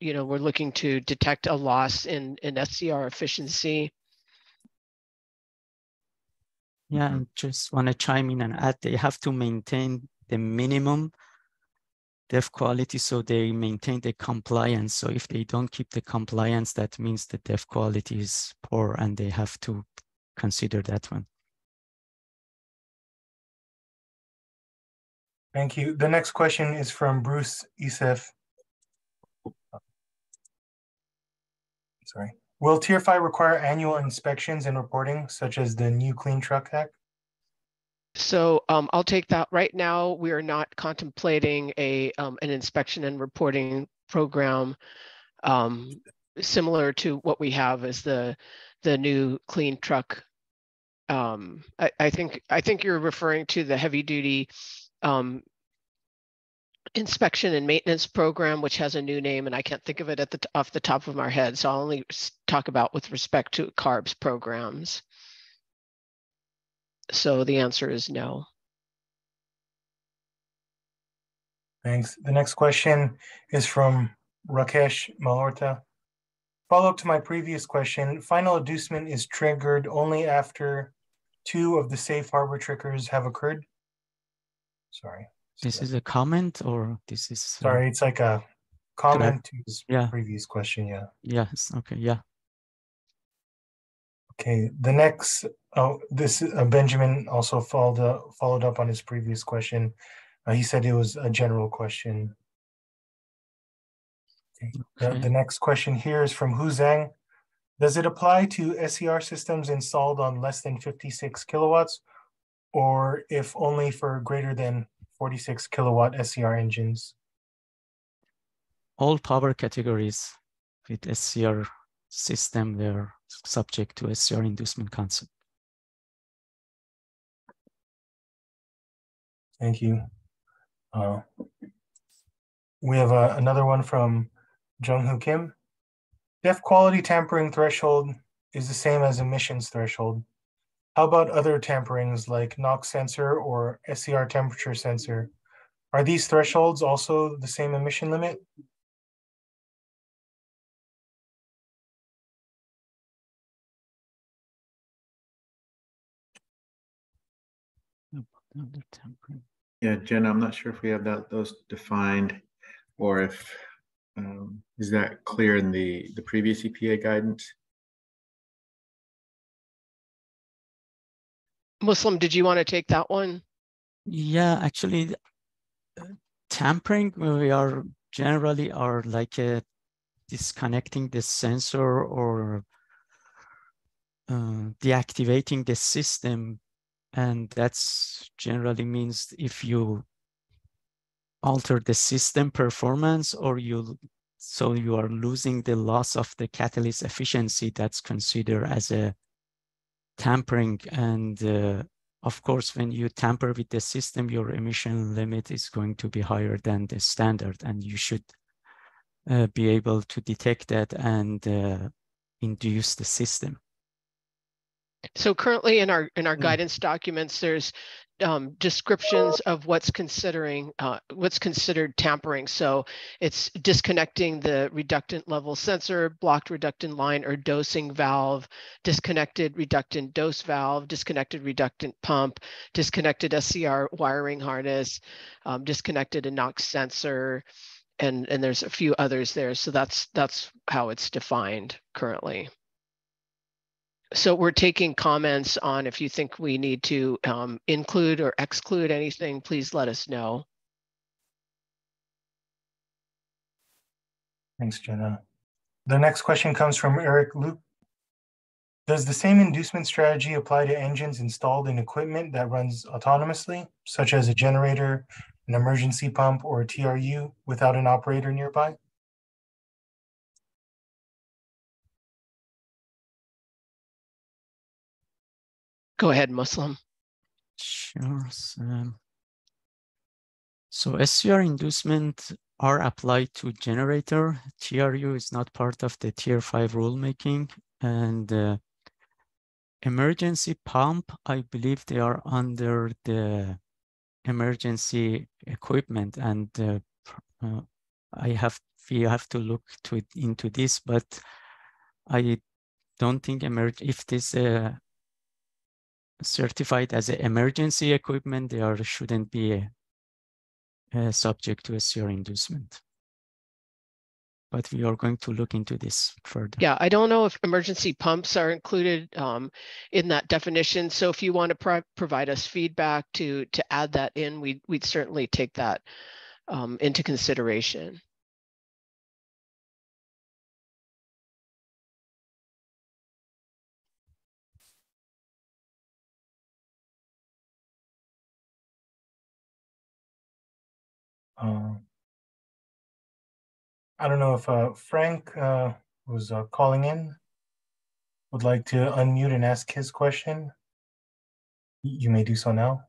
you know, we're looking to detect a loss in, in SCR efficiency. Yeah, mm-hmm. I just want to chime in and add they have to maintain the minimum DEF quality so they maintain the compliance. So if they don't keep the compliance, that means the DEF quality is poor and they have to consider that one. Thank you. The next question is from Bruce Isef. Sorry. Will Tier 5 require annual inspections and reporting, such as the new Clean Truck Act? So um, I'll take that. Right now, we are not contemplating a um, an inspection and reporting program um, similar to what we have as the the new clean truck. Um, I, I, think I think you're referring to the heavy duty um, inspection and maintenance program, which has a new name, and I can't think of it at the off the top of our head. So I'll only talk about with respect to CARBs programs. So the answer is no. Thanks. The next question is from Rakesh Malhotra. Follow up to my previous question, final inducement is triggered only after two of the safe harbor triggers have occurred? Sorry. This is a comment or this is? Uh, Sorry, it's like a comment to his yeah. previous question, yeah. Yes, okay, yeah. Okay, the next, oh, this uh, Benjamin also followed, uh, followed up on his previous question. Uh, he said it was a general question. Okay. The, the next question here is from Hu Zhang. Does it apply to SCR systems installed on less than 56 kilowatts or if only for greater than 46 kilowatt SCR engines? All power categories with SCR system, they're subject to SCR inducement concept. Thank you. Uh, we have uh, another one from Jung-Hoo Kim. DEF quality tampering threshold is the same as emissions threshold. How about other tamperings like NOx sensor or SCR temperature sensor? Are these thresholds also the same emission limit? Yeah, Jenna, I'm not sure if we have that those defined or if um, is that clear in the the previous EPA guidance? Muslim, did you want to take that one? Yeah, actually, tampering we are generally are like a disconnecting the sensor or uh, deactivating the system and that's generally means if you alter the system performance or you so you are losing the loss of the catalyst efficiency that's considered as a tampering and uh, of course when you tamper with the system your emission limit is going to be higher than the standard and you should uh, be able to detect that and uh, induce the system so currently in our in our mm. guidance documents, there's um, descriptions of what's considering uh, what's considered tampering. So it's disconnecting the reductant level sensor, blocked reductant line or dosing valve, disconnected reductant dose valve, disconnected reductant pump, disconnected SCR wiring harness, um, disconnected a NOx sensor, and and there's a few others there. So that's that's how it's defined currently so we're taking comments on if you think we need to um, include or exclude anything, please let us know. Thanks, Jenna. The next question comes from Eric Luke. Does the same inducement strategy apply to engines installed in equipment that runs autonomously, such as a generator, an emergency pump, or a TRU without an operator nearby? Go ahead, Muslim. Sure. So, so SCR inducement are applied to generator. TRU is not part of the tier five rulemaking and uh, emergency pump, I believe they are under the emergency equipment and uh, uh, I have we have to look to into this, but I don't think emerge if this uh, certified as an emergency equipment, they are shouldn't be uh, subject to a SCR inducement. But we are going to look into this further. Yeah, I don't know if emergency pumps are included um, in that definition. So if you want to pro provide us feedback to to add that in, we'd, we'd certainly take that um, into consideration. Uh, I don't know if uh, Frank uh, was uh, calling in, would like to unmute and ask his question. You may do so now.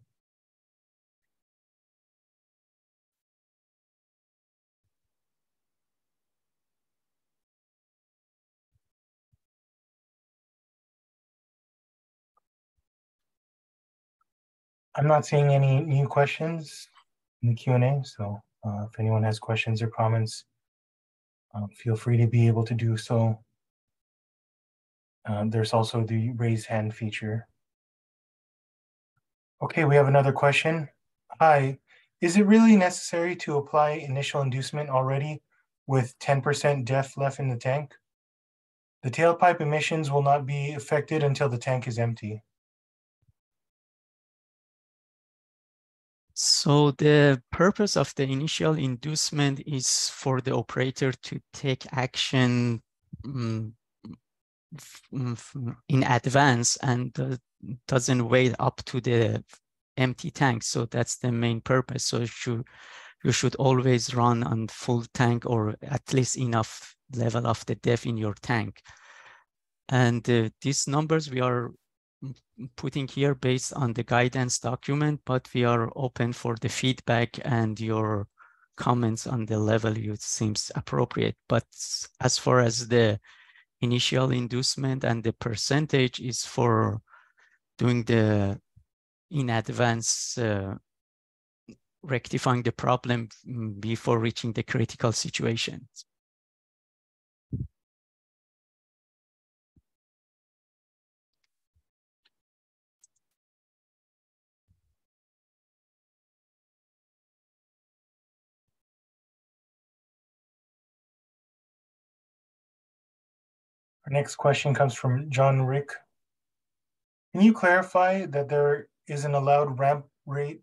I'm not seeing any new questions in the Q&A, so uh, if anyone has questions or comments, uh, feel free to be able to do so. Uh, there's also the raise hand feature. Okay, we have another question. Hi, is it really necessary to apply initial inducement already with 10% DEF left in the tank? The tailpipe emissions will not be affected until the tank is empty. So the purpose of the initial inducement is for the operator to take action um, in advance and uh, doesn't wait up to the empty tank. So that's the main purpose. So you should, you should always run on full tank or at least enough level of the DEF in your tank. And uh, these numbers we are putting here based on the guidance document, but we are open for the feedback and your comments on the level you seems appropriate. But as far as the initial inducement and the percentage is for doing the in advance uh, rectifying the problem before reaching the critical situations. Our next question comes from John Rick. Can you clarify that there is an allowed ramp rate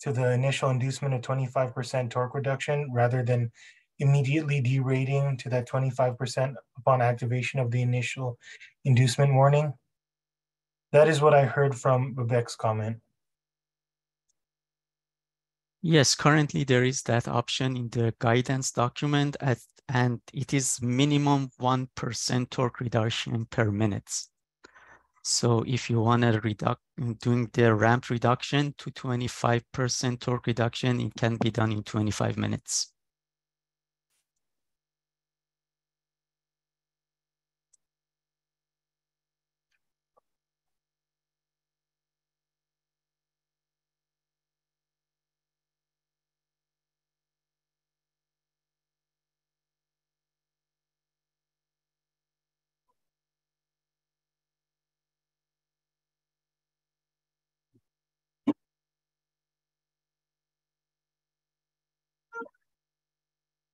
to the initial inducement of 25% torque reduction rather than immediately derating to that 25% upon activation of the initial inducement warning? That is what I heard from Babek's comment. Yes, currently there is that option in the guidance document at and it is minimum 1% torque reduction per minute. So if you want to reduce doing the ramp reduction to 25% torque reduction, it can be done in 25 minutes.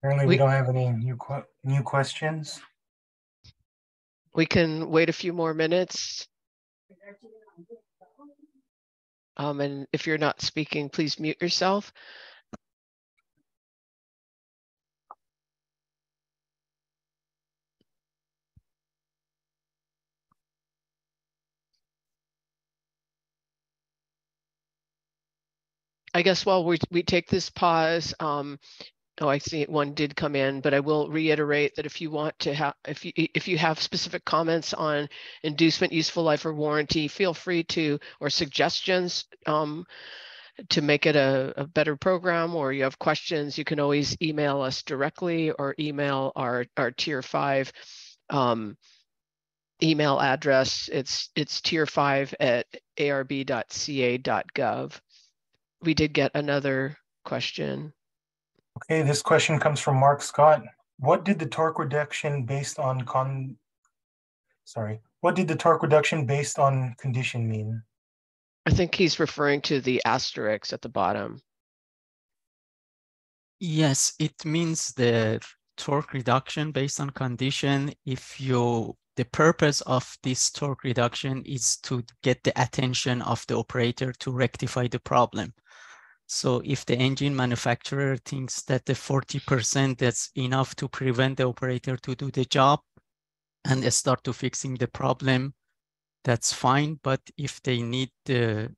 Apparently, we, We- don't have any new que- new questions. We can wait a few more minutes. Um, and if you're not speaking, please mute yourself. I guess while we, we take this pause, um, Oh, I see one did come in, but I will reiterate that if you want to have, if you, if you have specific comments on inducement, useful life or warranty, feel free to, or suggestions um, to make it a, a better program or you have questions, you can always email us directly or email our, our tier five um, email address. It's, it's tier five at arb.ca.gov. We did get another question. Okay, this question comes from Mark Scott. What did the torque reduction based on con, sorry, what did the torque reduction based on condition mean? I think he's referring to the asterisk at the bottom. Yes, it means the torque reduction based on condition. If you, the purpose of this torque reduction is to get the attention of the operator to rectify the problem. So if the engine manufacturer thinks that the 40% that's enough to prevent the operator to do the job and start to fixing the problem, that's fine. But if they need the,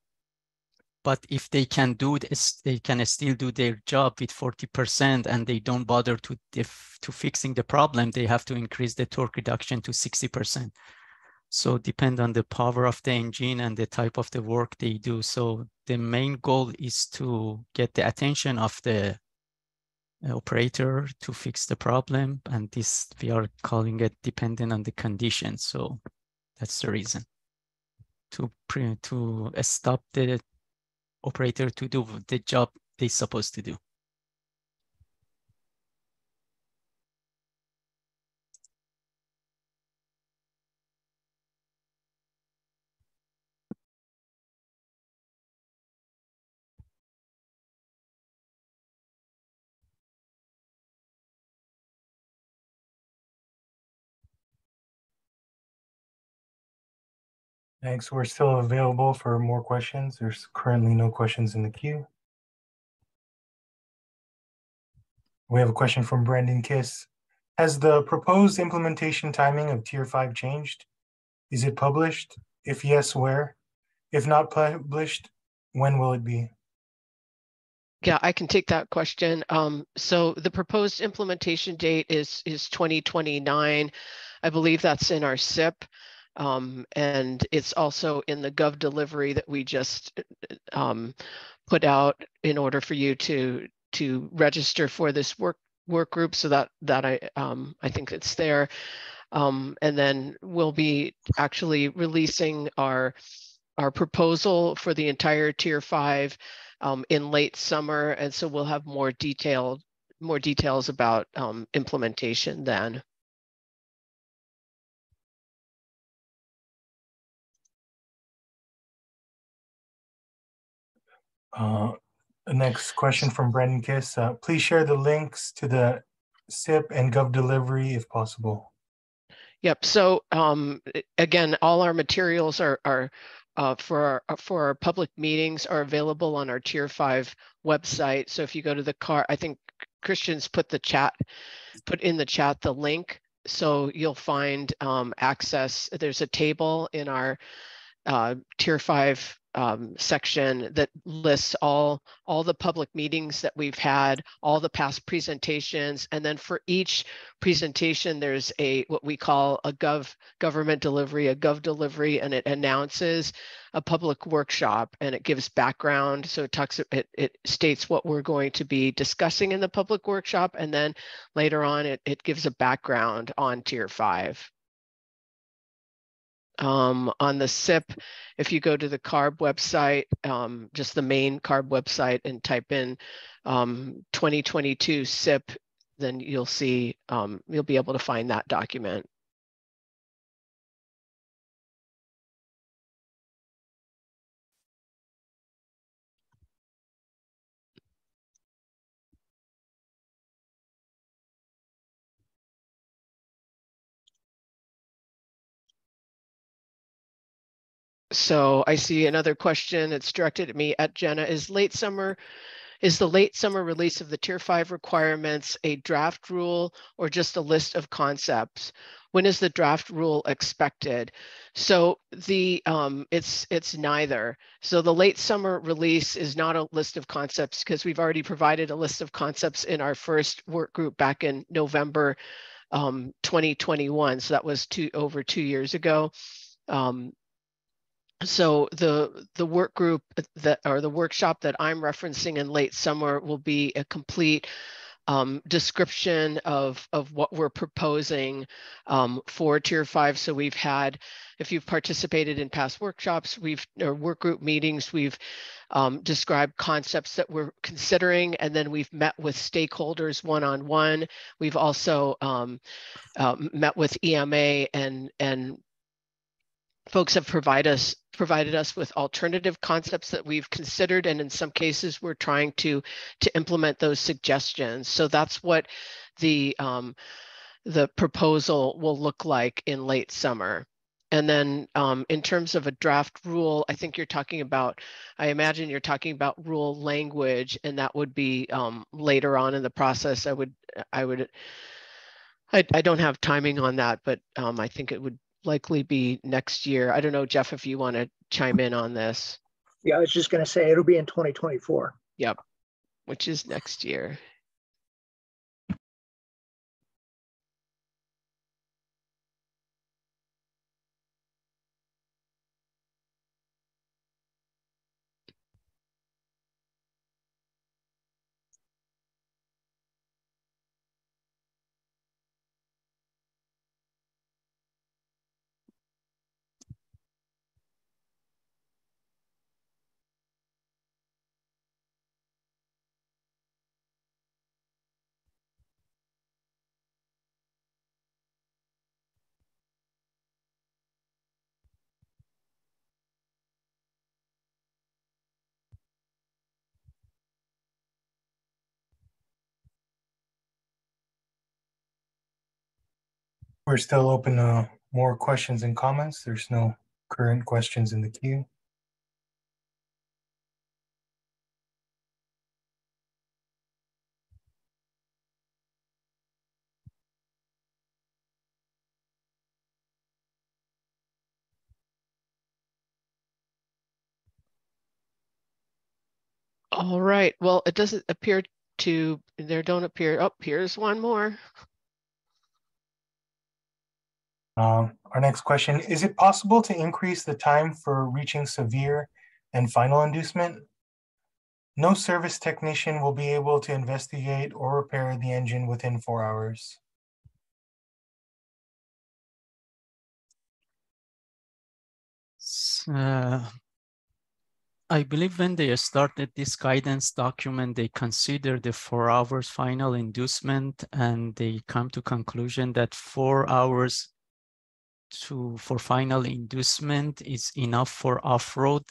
but if they can do this, they can still do their job with 40% and they don't bother to, to fixing the problem, they have to increase the torque reduction to 60%. So depend on the power of the engine and the type of the work they do. So the main goal is to get the attention of the uh, operator to fix the problem. And this, we are calling it dependent on the condition. So that's the reason to to stop the operator to do the job they're supposed to do. Thanks. We're still available for more questions. There's currently no questions in the queue. We have a question from Brandon Kiss. Has the proposed implementation timing of Tier 5 changed? Is it published? If yes, where? If not published, when will it be? Yeah, I can take that question. Um, so the proposed implementation date is is 2029. I believe that's in our SIP. Um, and it's also in the gov delivery that we just um, put out in order for you to to register for this work work group so that that I um, I think it's there. Um, and then we'll be actually releasing our our proposal for the entire tier five um, in late summer. And so we'll have more detailed more details about um, implementation then. Uh, the next question from Brendan Kiss. Uh, please share the links to the SIP and Gov delivery if possible. Yep. So um, again, all our materials are, are uh, for our uh, for our public meetings are available on our Tier Five website. So if you go to the car, I think Christians put the chat, put in the chat the link. So you'll find um, access. There's a table in our uh, Tier Five um, section that lists all all the public meetings that we've had, all the past presentations, and then for each presentation, there's a what we call a gov government delivery, a gov delivery, and it announces a public workshop and it gives background. So it talks it, it states what we're going to be discussing in the public workshop, and then later on it, it gives a background on tier five um, on the SIP, if you go to the CARB website, um, just the main CARB website and type in um, 2022 SIP, then you'll see, um, you'll be able to find that document. So I see another question. It's directed at me at Jenna. Is late summer Is the late summer release of the Tier 5 requirements a draft rule or just a list of concepts? When is the draft rule expected? So the um, it's it's neither. So the late summer release is not a list of concepts because we've already provided a list of concepts in our first work group back in November um, 2021. So that was two over two years ago. Um, so the the work group that or the workshop that I'm referencing in late summer will be a complete um, description of, of what we're proposing um, for tier five. So we've had, if you've participated in past workshops, we've or work group meetings, we've um, described concepts that we're considering, and then we've met with stakeholders one-on-one. -on -one. We've also um, uh, met with EMA and and folks have provide us provided us with alternative concepts that we've considered and in some cases we're trying to to implement those suggestions. So that's what the um, the proposal will look like in late summer. And then um, in terms of a draft rule i think you're talking about i imagine you're talking about rule language and that would be um, later on in the process. I would i would I, I don't have timing on that, but um, I think it would likely be next year. I don't know, Jeff, if you want to chime in on this. Yeah, I was just going to say it'll be in 2024. Yep, which is next year. We're still open to more questions and comments. There's no current questions in the queue. All right. Well, it doesn't appear to, there don't appear, oh, here's one more. Um, our next question, is it possible to increase the time for reaching severe and final inducement? No service technician will be able to investigate or repair the engine within four hours. Uh, I believe when they started this guidance document, they considered the four hours final inducement and they come to conclusion that four hours to for final inducement is enough for off-road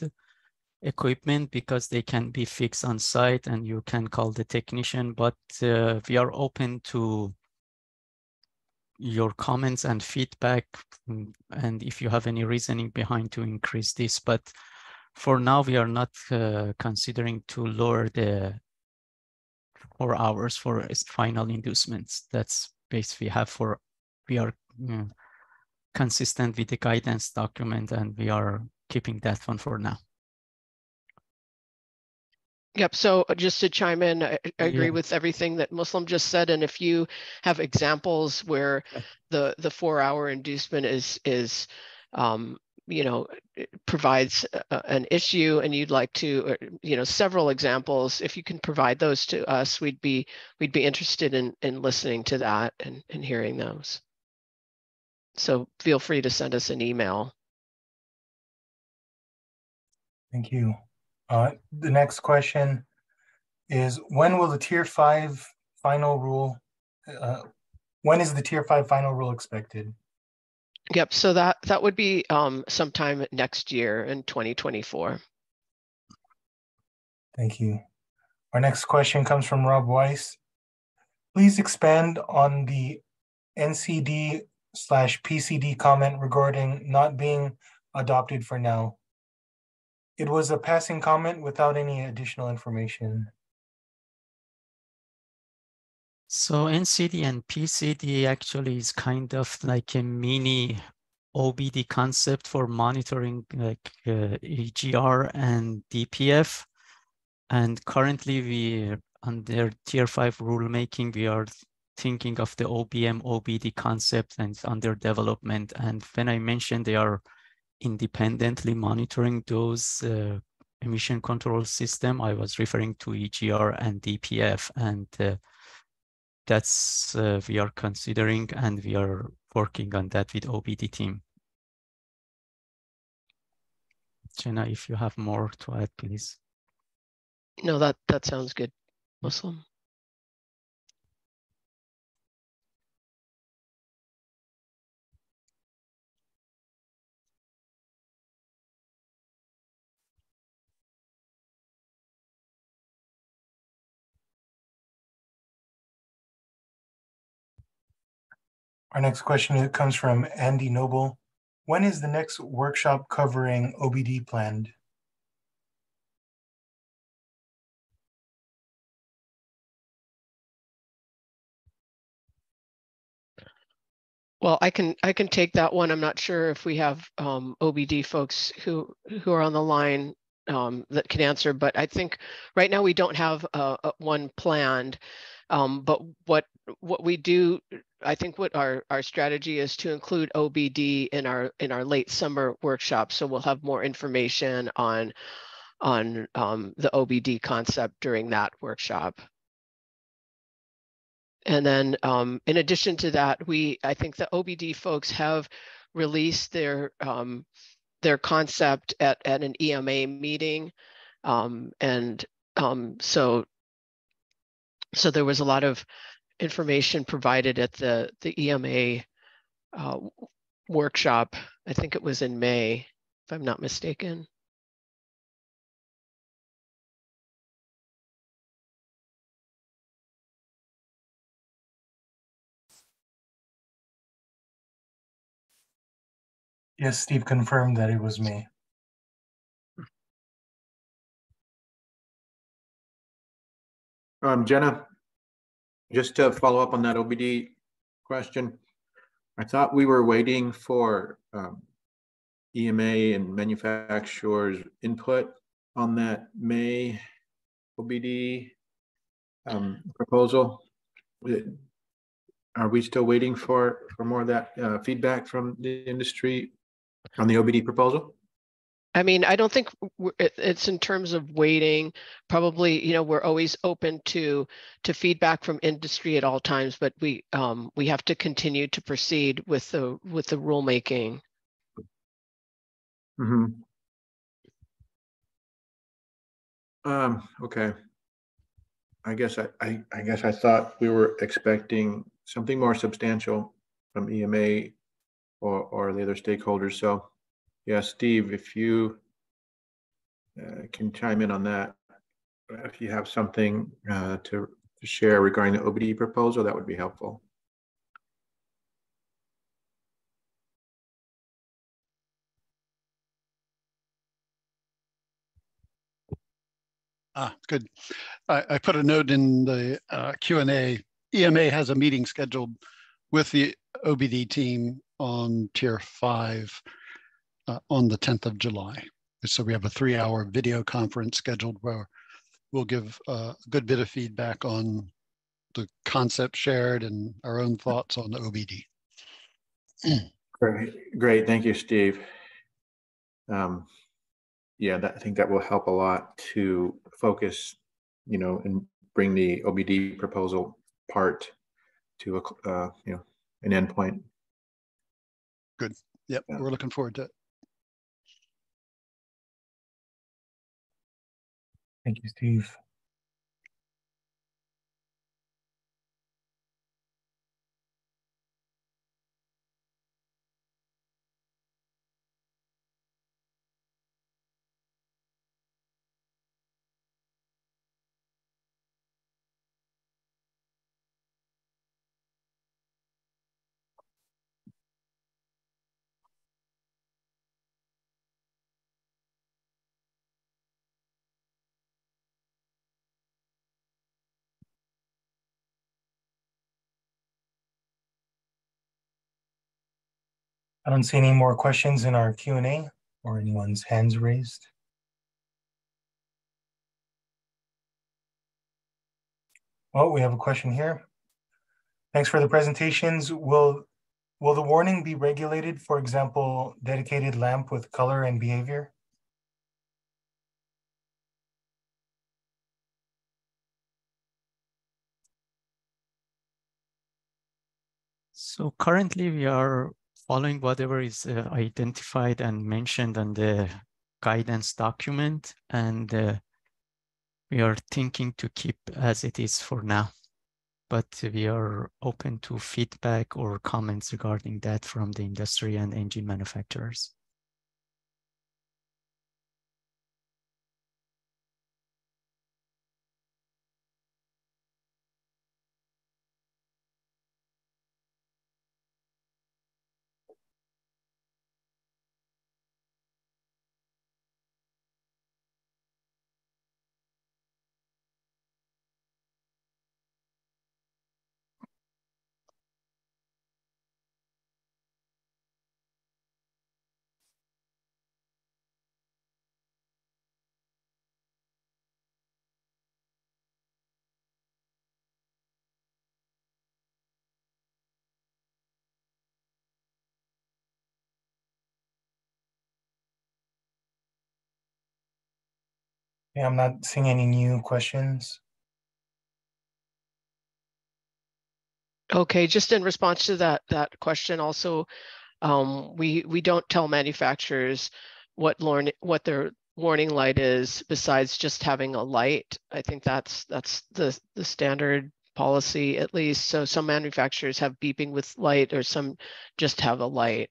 equipment because they can be fixed on site and you can call the technician but uh, we are open to your comments and feedback mm, and if you have any reasoning behind to increase this but for now we are not uh, considering to lower the four hours for final inducements. That's base we have for we are mm, consistent with the guidance document and we are keeping that one for now. Yep. So uh, just to chime in, I, I agree yeah. with everything that Muslim just said. And if you have examples where the the four hour inducement is is um, you know provides a, an issue and you'd like to or, you know several examples if you can provide those to us we'd be we'd be interested in in listening to that and, and hearing those so feel free to send us an email. Thank you. Uh, the next question is when will the tier five final rule, uh, when is the tier five final rule expected? Yep, so that, that would be um, sometime next year in 2024. Thank you. Our next question comes from Rob Weiss. Please expand on the NCD slash PCD comment regarding not being adopted for now. It was a passing comment without any additional information. So NCD and PCD actually is kind of like a mini OBD concept for monitoring like uh, EGR and DPF. And currently we under tier five rulemaking, we are thinking of the OBM OBD concept and it's under development. And when I mentioned they are independently monitoring those uh, emission control system, I was referring to EGR and DPF. And uh, that's uh, we are considering and we are working on that with OBD team. Jenna, if you have more to add, please. No, that that sounds good. Muslim. Our next question comes from Andy Noble. When is the next workshop covering OBD planned? Well, I can I can take that one. I'm not sure if we have um, OBD folks who who are on the line um, that can answer, but I think right now we don't have uh, one planned. Um, but what what we do, I think what our our strategy is to include OBD in our in our late summer workshop. So we'll have more information on on um, the OBD concept during that workshop. And then um, in addition to that, we I think the OBD folks have released their um, their concept at, at an EMA meeting. Um, and um, so so there was a lot of information provided at the, the EMA uh, workshop. I think it was in May, if I'm not mistaken. Yes, Steve confirmed that it was me. Um, Jenna, just to follow up on that OBD question, I thought we were waiting for um, EMA and manufacturers input on that May OBD um, proposal. Are we still waiting for for more of that uh, feedback from the industry on the OBD proposal? I mean, I don't think it's in terms of waiting. Probably, you know, we're always open to to feedback from industry at all times, but we um, we have to continue to proceed with the with the rulemaking. Mm-hmm. Um, okay. I guess I, I, I guess I thought we were expecting something more substantial from EMA or, or the other stakeholders. So yeah, Steve, if you uh, can chime in on that, if you have something uh, to, to share regarding the OBD proposal, that would be helpful. Ah, good. I, I put a note in the uh, Q&A. EMA has a meeting scheduled with the OBD team on tier five uh, on the 10th of July. So we have a three hour video conference scheduled where we'll give a good bit of feedback on the concept shared and our own thoughts on the OBD. Great, great. Thank you, Steve. Um, yeah, that, I think that will help a lot to focus, you know, and bring the OBD proposal part to a, uh, you know, an endpoint. Good. Yep, yeah. we're looking forward to it. Thank you, Steve. I don't see any more questions in our Q and A or anyone's hands raised. Oh, we have a question here. Thanks for the presentations. Will will the warning be regulated? For example, dedicated lamp with color and behavior? So currently we are following whatever is uh, identified and mentioned on the guidance document and uh, we are thinking to keep as it is for now but we are open to feedback or comments regarding that from the industry and engine manufacturers. Yeah, I'm not seeing any new questions. Okay, just in response to that that question, also, um, we we don't tell manufacturers what learn what their warning light is besides just having a light. I think that's that's the the standard policy at least. So some manufacturers have beeping with light, or some just have a light.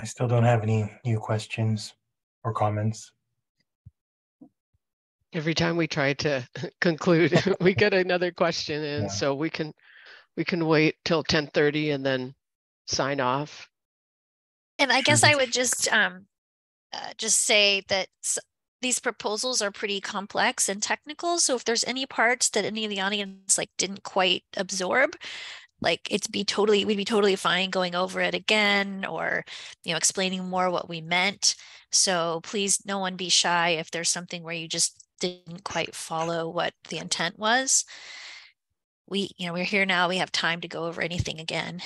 I still don't have any new questions or comments. Every time we try to conclude, we get another question, and Yeah. so we can we can wait till ten thirty and then sign off. And I guess I would just um uh, just say that s- these proposals are pretty complex and technical. So if there's any parts that any of the audience like didn't quite absorb, like it's be totally we'd be totally fine going over it again or you know explaining more what we meant. So please, no one be shy if there's something where you just didn't quite follow what the intent was. We, you know, we're here now. We have time to go over anything again.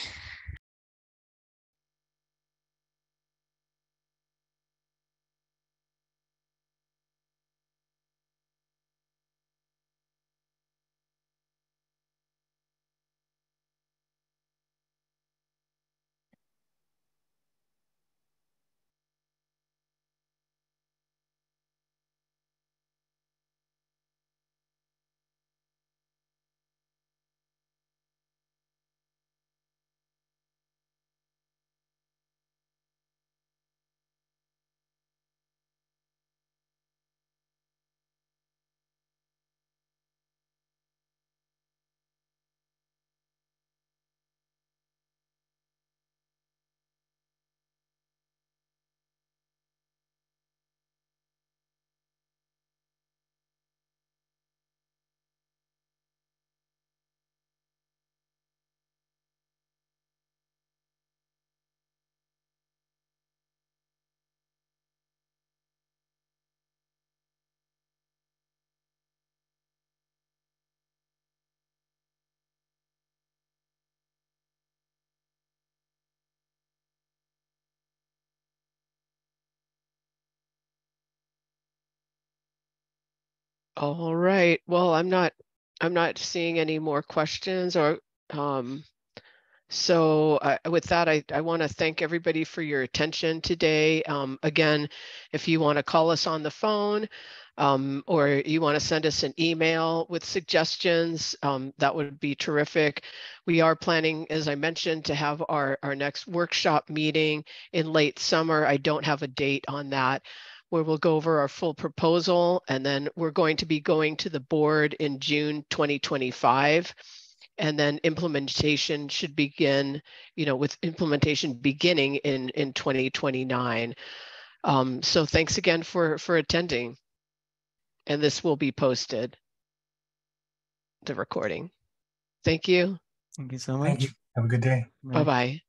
All right. Well, I'm not I'm not seeing any more questions or um So uh, with that, I, I want to thank everybody for your attention today. Um, again, if you want to call us on the phone um, or you want to send us an email with suggestions, um, that would be terrific. We are planning, as I mentioned, to have our, our next workshop meeting in late summer. I don't have a date on that where we'll go over our full proposal and then we're going to be going to the board in June 2025 and then implementation should begin, you know, with implementation beginning in, in 2029. Um, so thanks again for, for attending. And this will be posted, the recording. Thank you. Thank you so Thank much. you. Have a good day. Bye-bye.